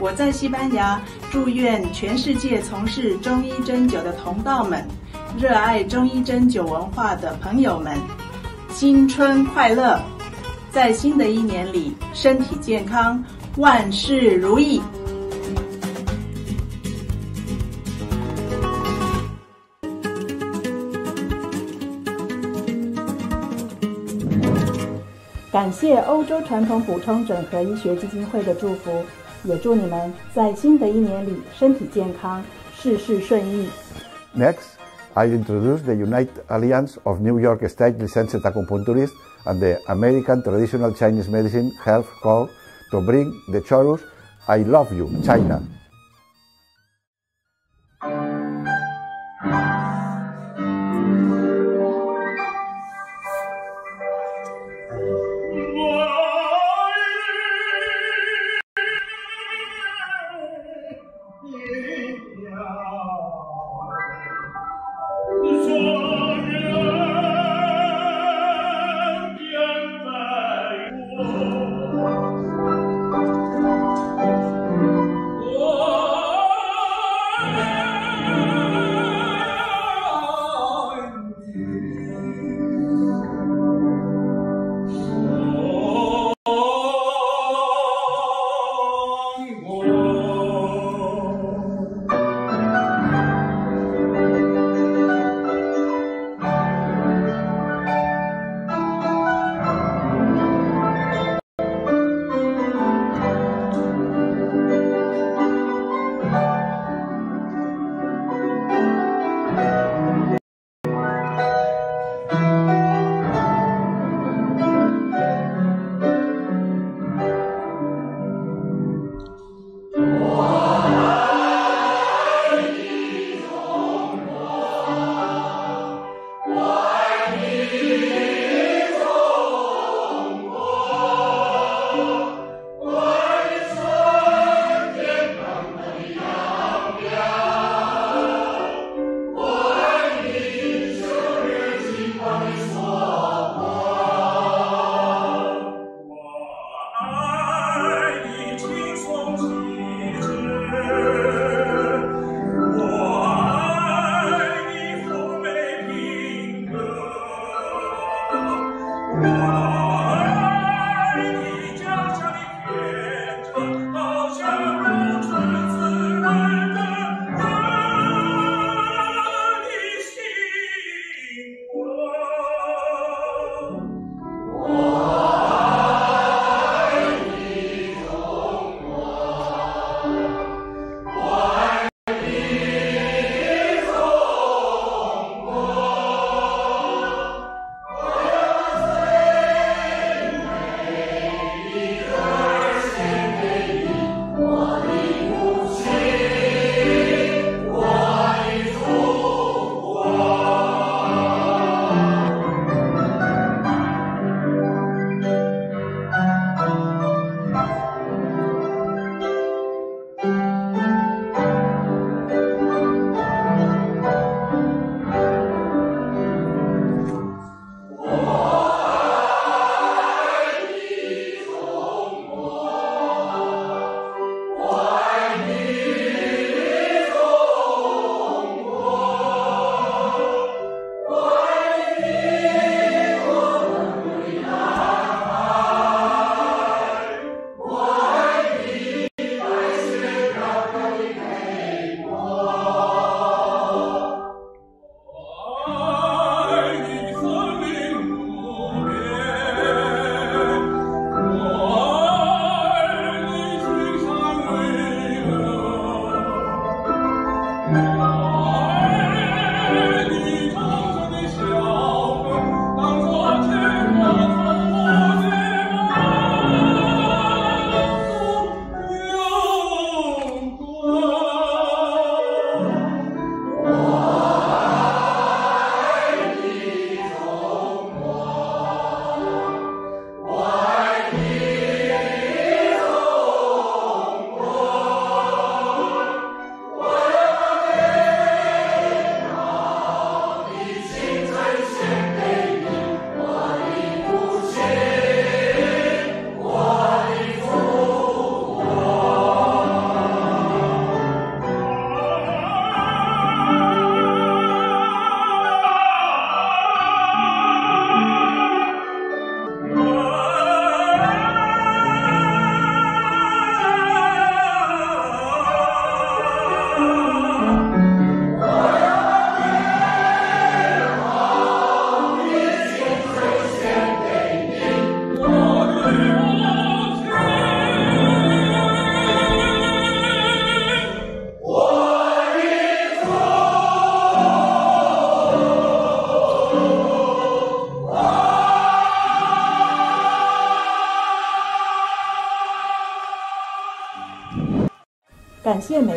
我在西班牙，祝愿全世界从事中医针灸的同道们，热爱中医针灸文化的朋友们，新春快乐！在新的一年里，身体健康，万事如意。感谢欧洲传统补充整合医学基金会的祝福。也祝你们在新的一年里身体健康，事事顺意。Next, I introduce the United Alliance of New York State Licensed Acupuncturists and the American Traditional Chinese Medicine Health Corps to bring the chorus I Love You, China.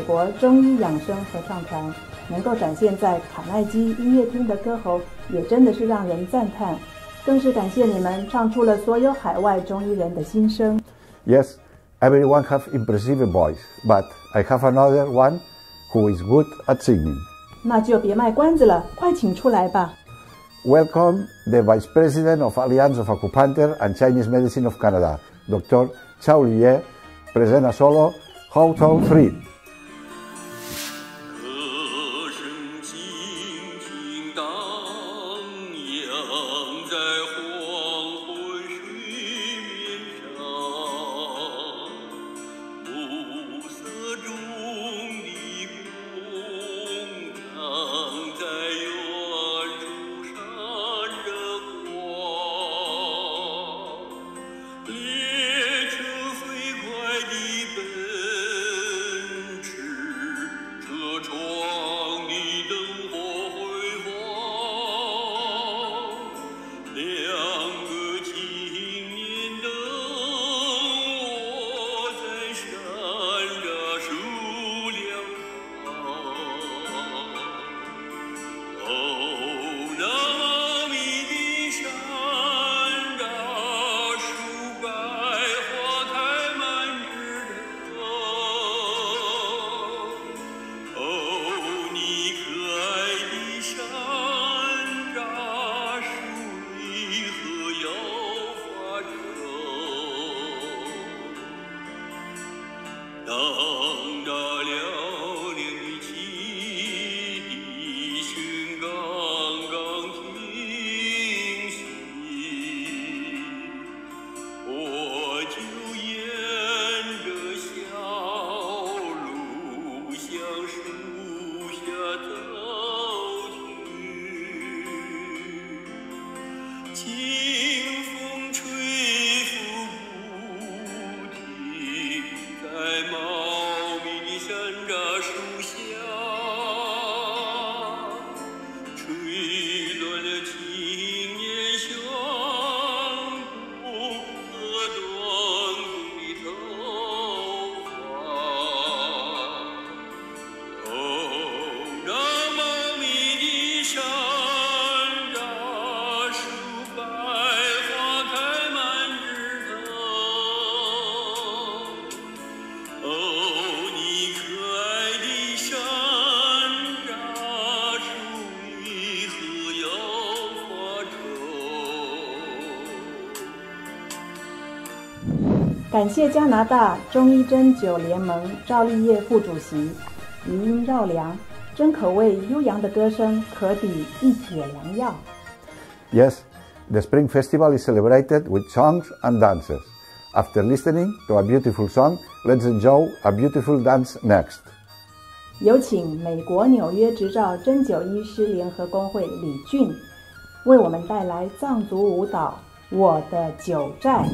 国中医养生合唱团能够展现在卡耐基音乐厅的歌喉，也真的是让人赞叹。更是感谢你们唱出了所有海外中医人的心声。Yes, everyone have impressive voice, but I have another one who is good at singing. 那就别卖关子了，快请出来吧。Welcome the Vice President of Alliance of Acupuncture and Chinese Medicine of Canada, Dr. Chao Liye, present a solo How Tall Free. 谢加拿大中医针灸联盟赵立业副主席，余音绕梁，真可谓悠扬的歌声可抵一帖良药。Yes, the Spring Festival is celebrated with songs and dances. After listening to a beautiful song, let's enjoy a beautiful dance next. 有请美国纽约执照针灸医师联合工会李俊，为我们带来藏族舞蹈《我的九寨》。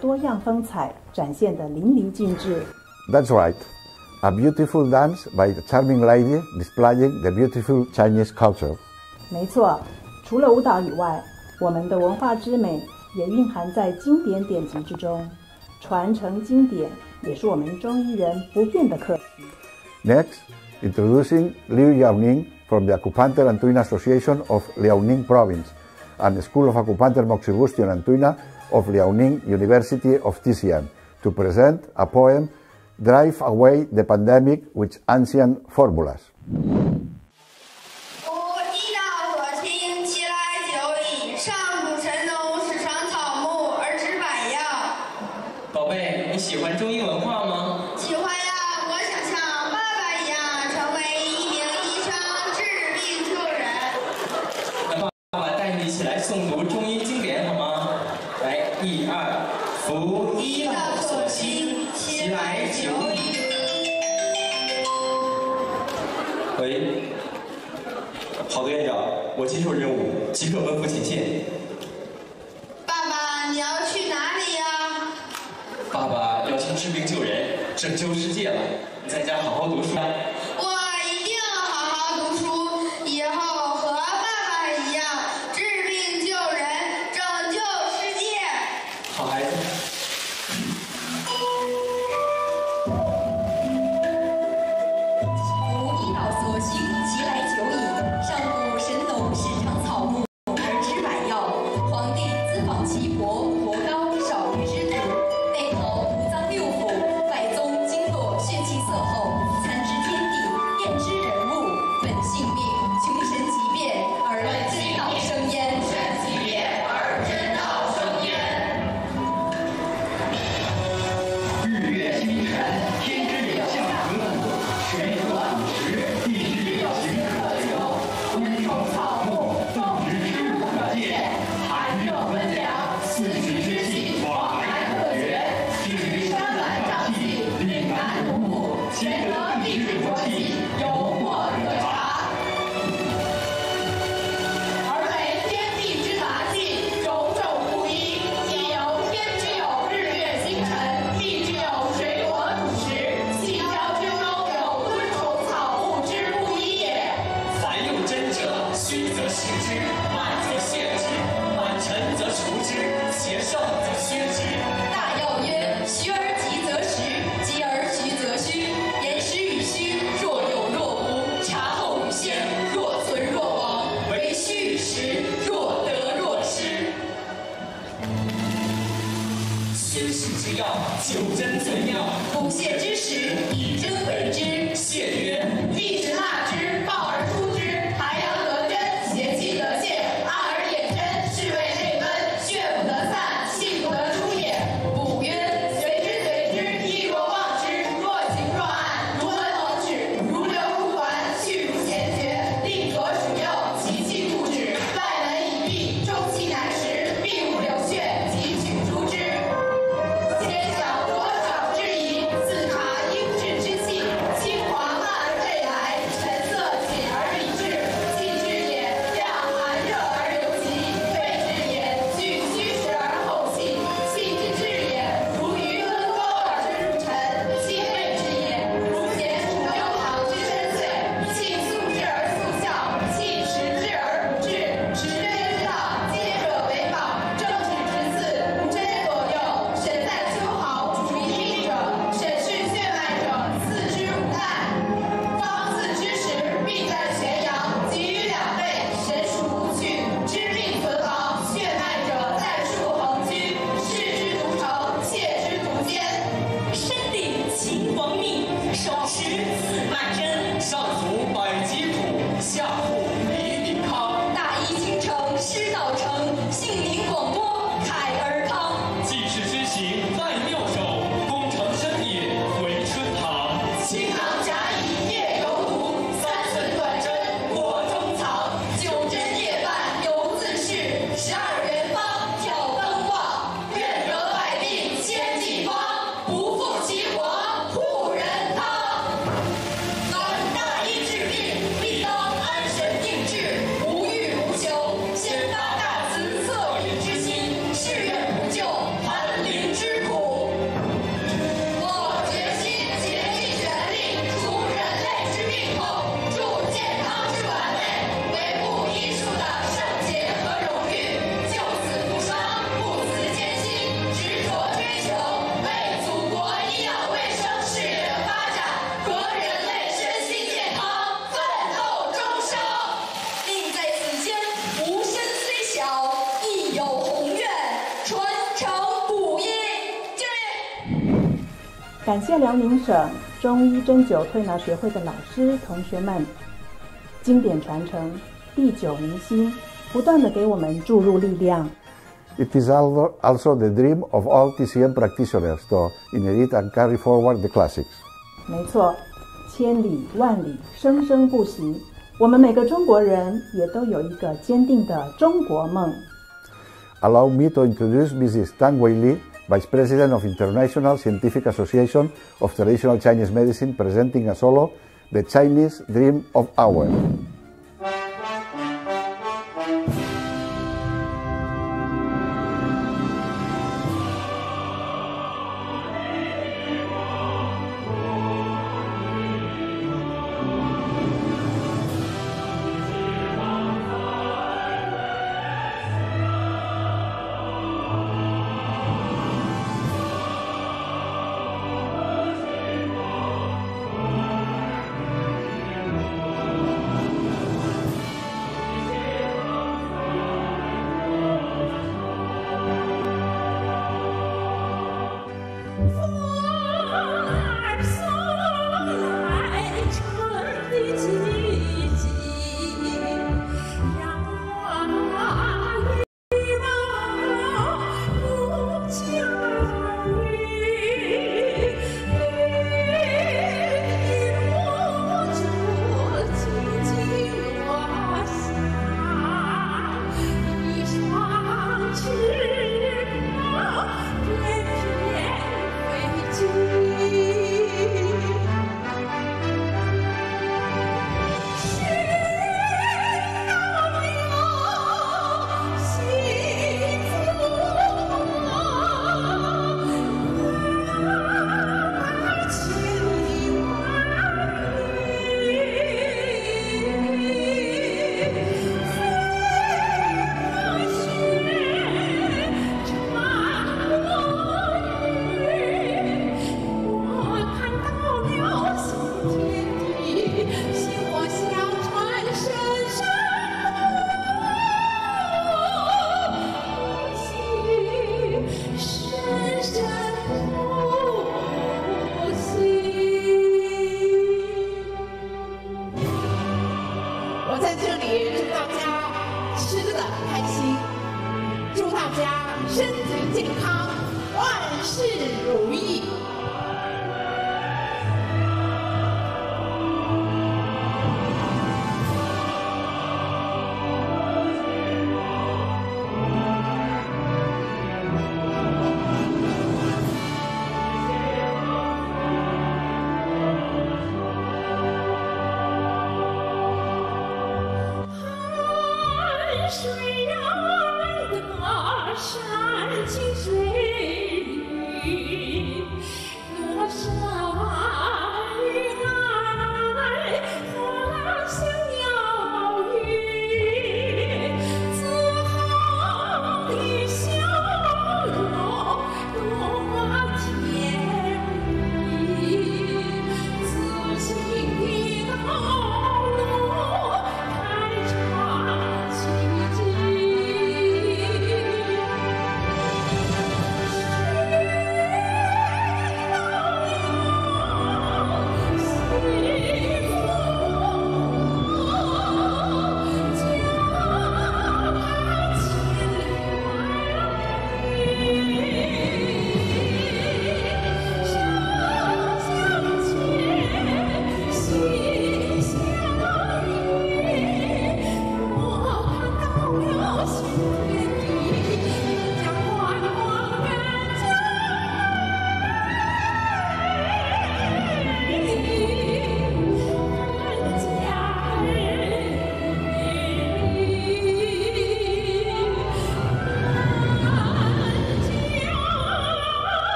多样风采展现得淋漓尽致。That's right, a beautiful dance by the charming lady displaying the beautiful Chinese culture. 没错，除了舞蹈以外，我们的文化之美也蕴含在经典典籍之中。传承经典也是我们中医人不变的课题。Next, introducing Liu Yaoning from the Acupuncture and Tuina Association of Liaoning Province and the School of Acupuncture, Moxibustion and Tuina. of Liaoning University of Tizian to present a poem, Drive Away the Pandemic with Ancient Formulas. 要好好读书谢辽宁省中医针灸推拿学会的老师同学们，经典传承，历久弥新，不断的给我们注入力量。It is al- also the dream of all TCM practitioners to inherit and carry forward the classics. 没错，千里万里，生生不息。我们每个中国人也都有一个坚定的中国梦。Allow me to introduce Mrs. Tang Weili, Vice President of International Scientific Association of Traditional Chinese Medicine, presenting a solo, The Chinese Dream of Hour.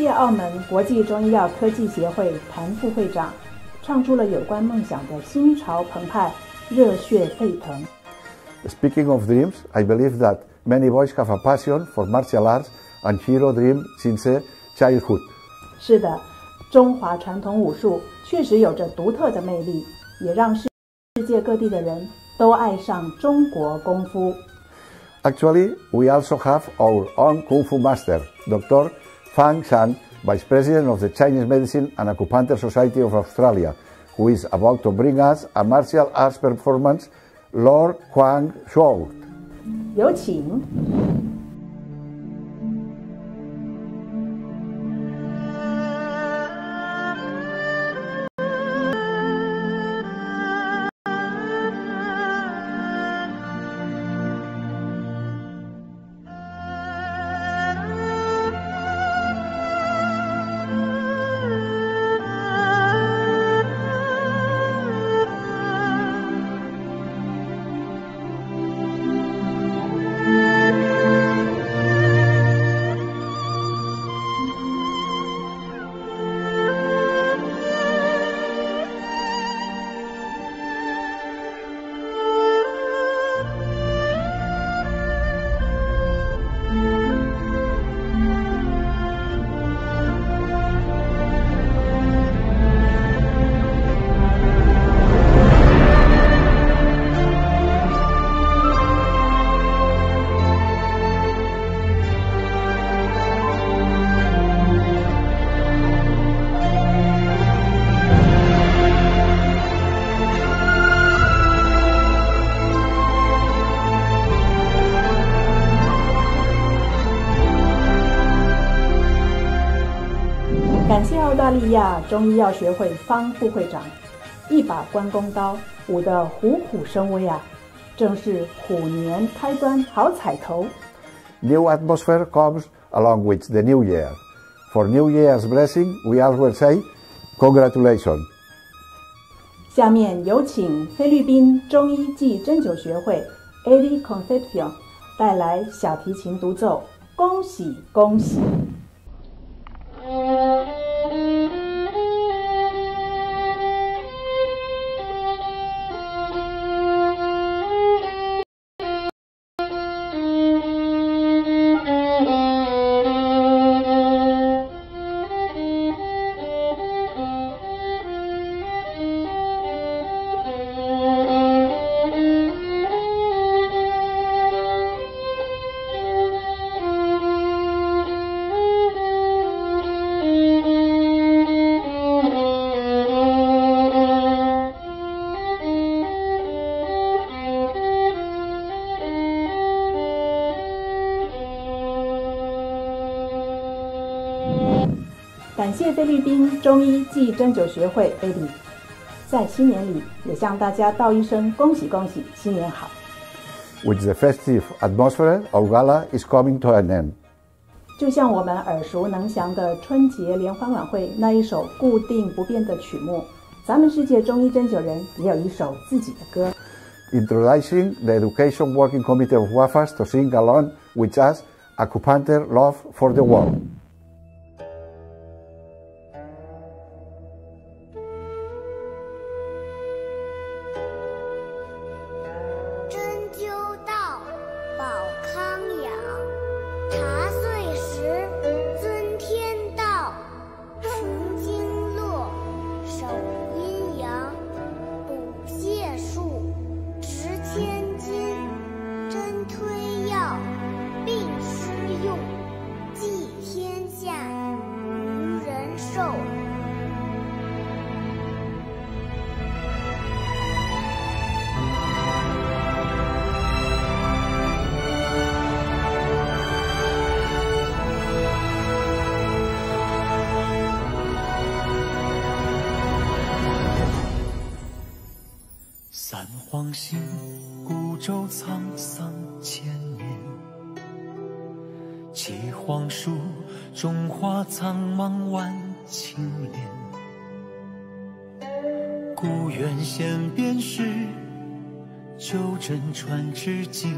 谢澳门国际中医药科技协会谭副会长，唱出了有关梦想的心潮澎湃、热血沸腾。Speaking of dreams, I believe that many boys have a passion for martial arts and hero dream since uh, childhood. 是的，中华传统武术确实有着独特的魅力，也让世世界各地的人都爱上中国功夫。Actually, we also have our own Kung Fu master, Dr. Fang Shan, Vice President of the Chinese Medicine and Acupuncture Society of Australia, who is about to bring us a martial arts performance, Lord Huang Shou. 有请。中医药学会方副会长，一把关公刀舞得虎虎生威啊！正是虎年开端好彩头。New atmosphere comes along with the new year. For New Year's blessing, we always say, congratulations. 下面有请菲律宾中医暨针灸学会 AV Concepcion 带来小提琴独奏，恭喜恭喜！菲律宾中医暨针灸学会 AD，在新年里也向大家道一声恭喜恭喜，新年好！With the festive atmosphere, our gala is coming to an end. 就像我们耳熟能详的春节联欢晚会那一首固定不变的曲目，咱们世界中医针灸人也有一首自己的歌。Introducing the Education Working Committee of WAFAS to sing along with us Acupuncture Love for the World. 三皇行，孤舟沧桑千年；七皇书，中华苍茫万顷莲。古原先便是九真传至今，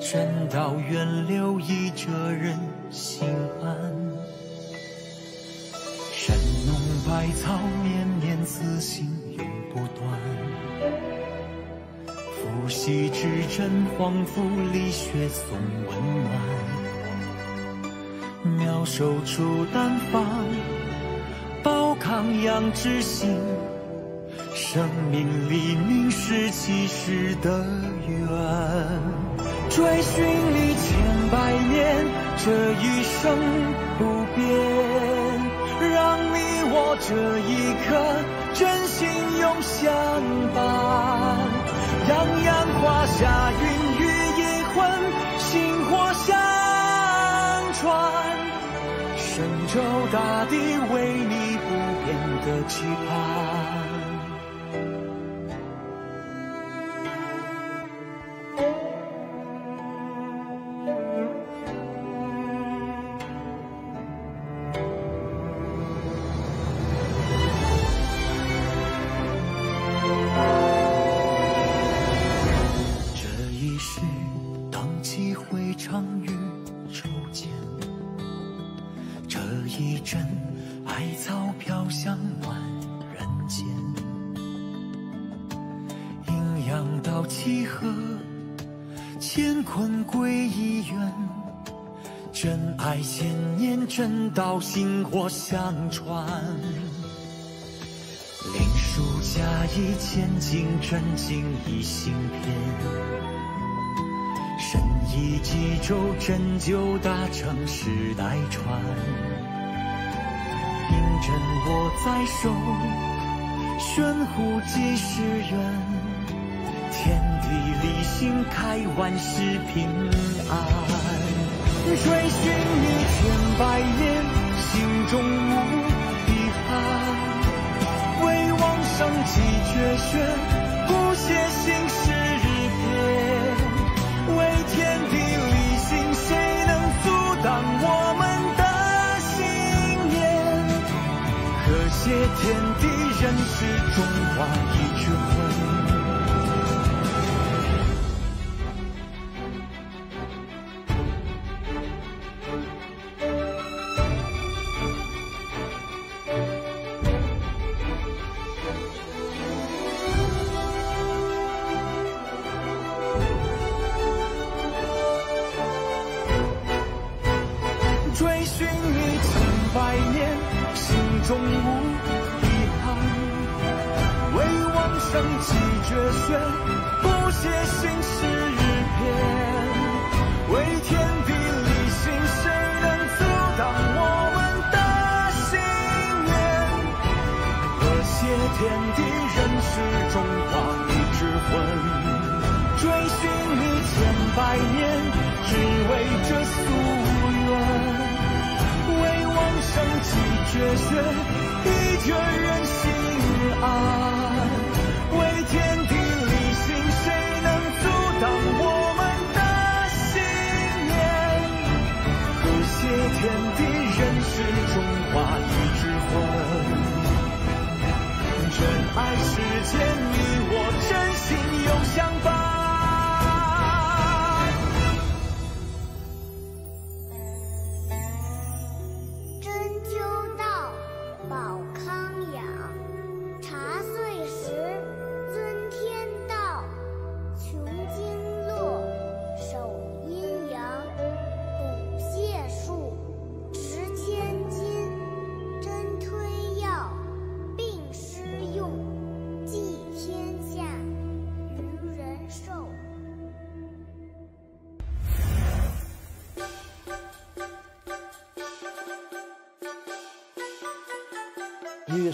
真道源流一折人心安。神农百草绵绵此心永不断，伏羲之针黄符理学送温暖，妙守住丹方，报康养之心，生命里明示起誓的愿。追寻你千百年，这一生不变，让你我这一刻真心永相伴。泱泱华夏，孕育一魂，薪火相传。神州大地为你不变的期盼。相传。灵书加一千金，真经一心篇。神医济州，针灸大成世代传。银针握在手，悬壶济世缘。天地立心，开万世平安。追寻你千百年，终无遗憾。为往圣继绝学，不写新诗篇。为天地立心，谁能阻挡我们的信念？和谐天地，人世中华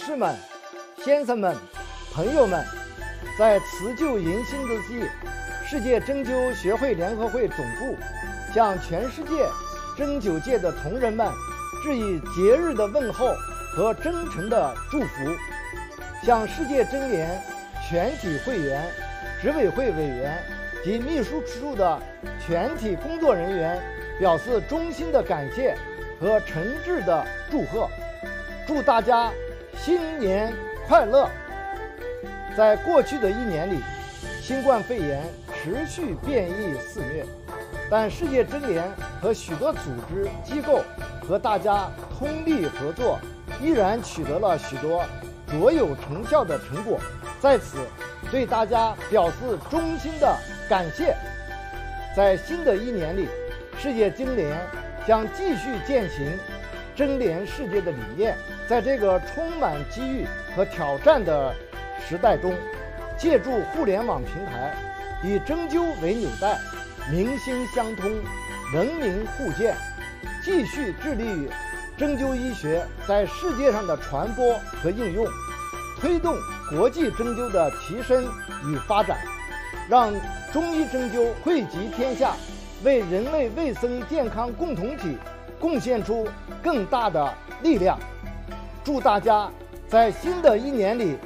士们、先生们、朋友们，在辞旧迎新之际，世界针灸学会联合会总部向全世界针灸界的同仁们致以节日的问候和真诚的祝福，向世界针联全体会员、执委会委员及秘书处的全体工作人员表示衷心的感谢和诚挚的祝贺，祝大家新年快乐！在过去的一年里，新冠肺炎持续变异肆虐，但世界针联和许多组织机构和大家通力合作，依然取得了许多卓有成效的成果。在此，对大家表示衷心的感谢。在新的一年里，世界金联将继续践行争联世界的理念，在这个充满机遇和挑战的时代中，借助互联网平台，以针灸为纽带，民心相通，人民互鉴，继续致力于针灸医学在世界上的传播和应用，推动国际针灸的提升与发展，让中医针灸惠及天下，为人类卫生健康共同体贡献出更大的力量。祝大家在新的一年里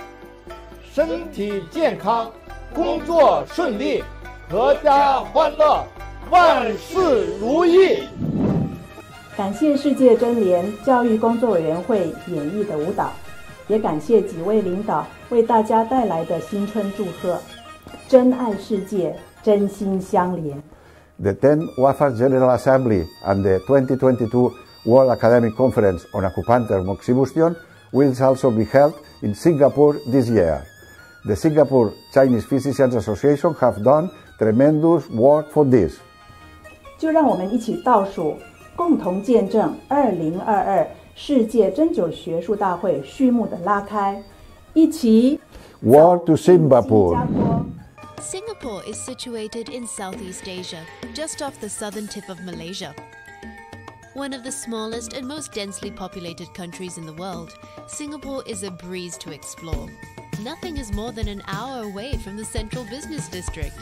身体健康，工作顺利，阖家欢乐，万事如意。感谢世界真联教育工作委员会演绎的舞蹈，也感谢几位领导为大家带来的新春祝贺。真爱世界，真心相连。The 10th WAFAS General Assembly and the 2022 World Academic Conference on Acupuncture Moxibustion will also be held in Singapore this year. The Singapore Chinese Physicians Association have done tremendous work for this. 就让我们一起倒数，共同见证2022世界针灸学术大会序幕的拉开，一起 World to Singapore. Singapore is situated in Southeast Asia, just off the southern tip of Malaysia. One of the smallest and most densely populated countries in the world, Singapore is a breeze to explore. Nothing is more than an hour away from the central business district.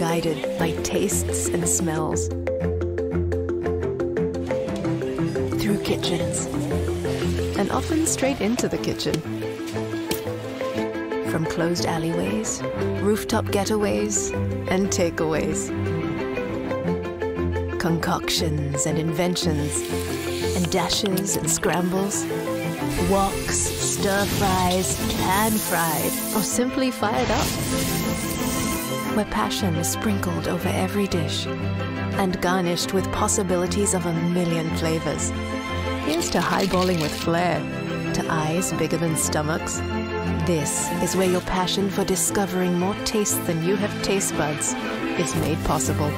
Guided by tastes and smells. Through kitchens. And often straight into the kitchen. From closed alleyways, rooftop getaways, and takeaways. Concoctions and inventions, and dashes and scrambles. Woks, stir fries, pan fried, or simply fired up where passion is sprinkled over every dish and garnished with possibilities of a million flavors. Here's to highballing with flair, to eyes bigger than stomachs. This is where your passion for discovering more taste than you have taste buds is made possible.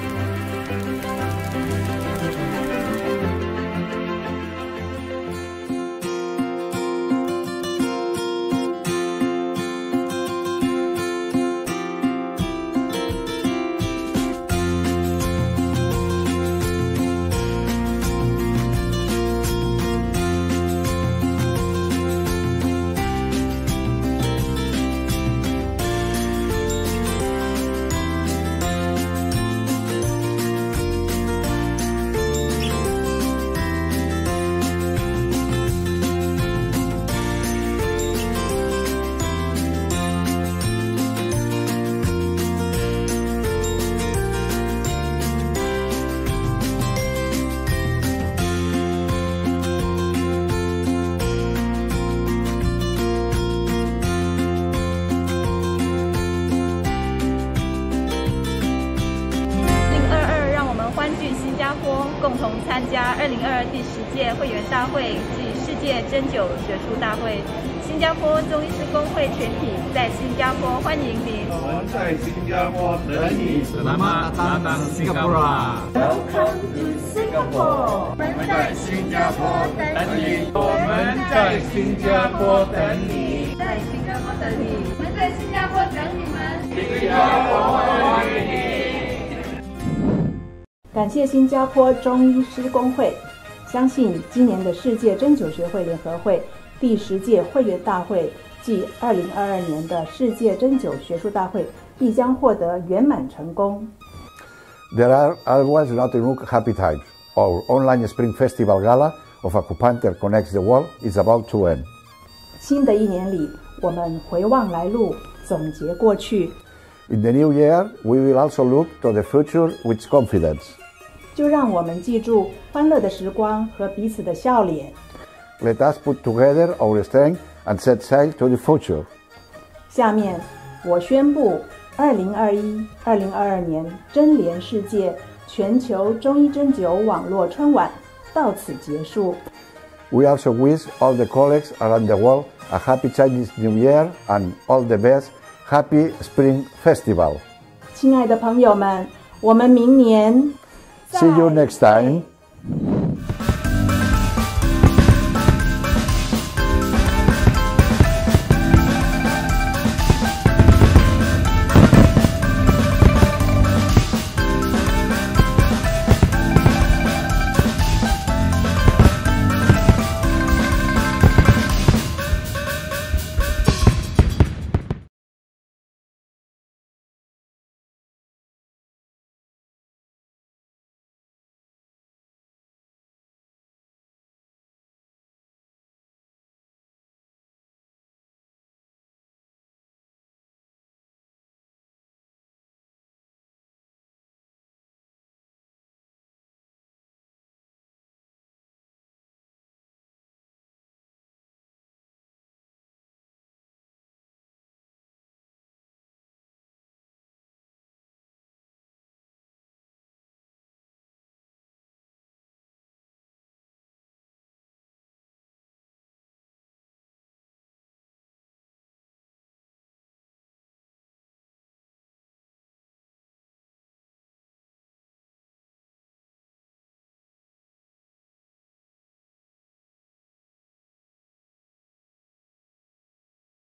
谢新加坡中医师工会，相信今年的世界针灸学会联合会第十届会员大会暨二零二二年的世界针灸学术大会必将获得圆满成功。There are otherwise not enough happy times. Our online Spring Festival Gala of Acupuncture Connects the World is about to end. 新的一年里，我们回望来路，总结过去，In the new year, we will also look to the future with confidence. 就让我们记住欢乐的时光和彼此的笑脸。Let us put together our strength and set sail to the future. 下面，我宣布，二零二一、二零二二年针联世界全球中医针灸网络春晚到此结束。We also wish all the colleagues around the world a happy Chinese New Year and all the best happy Spring Festival. 亲爱的朋友们，我们明年 See you next time.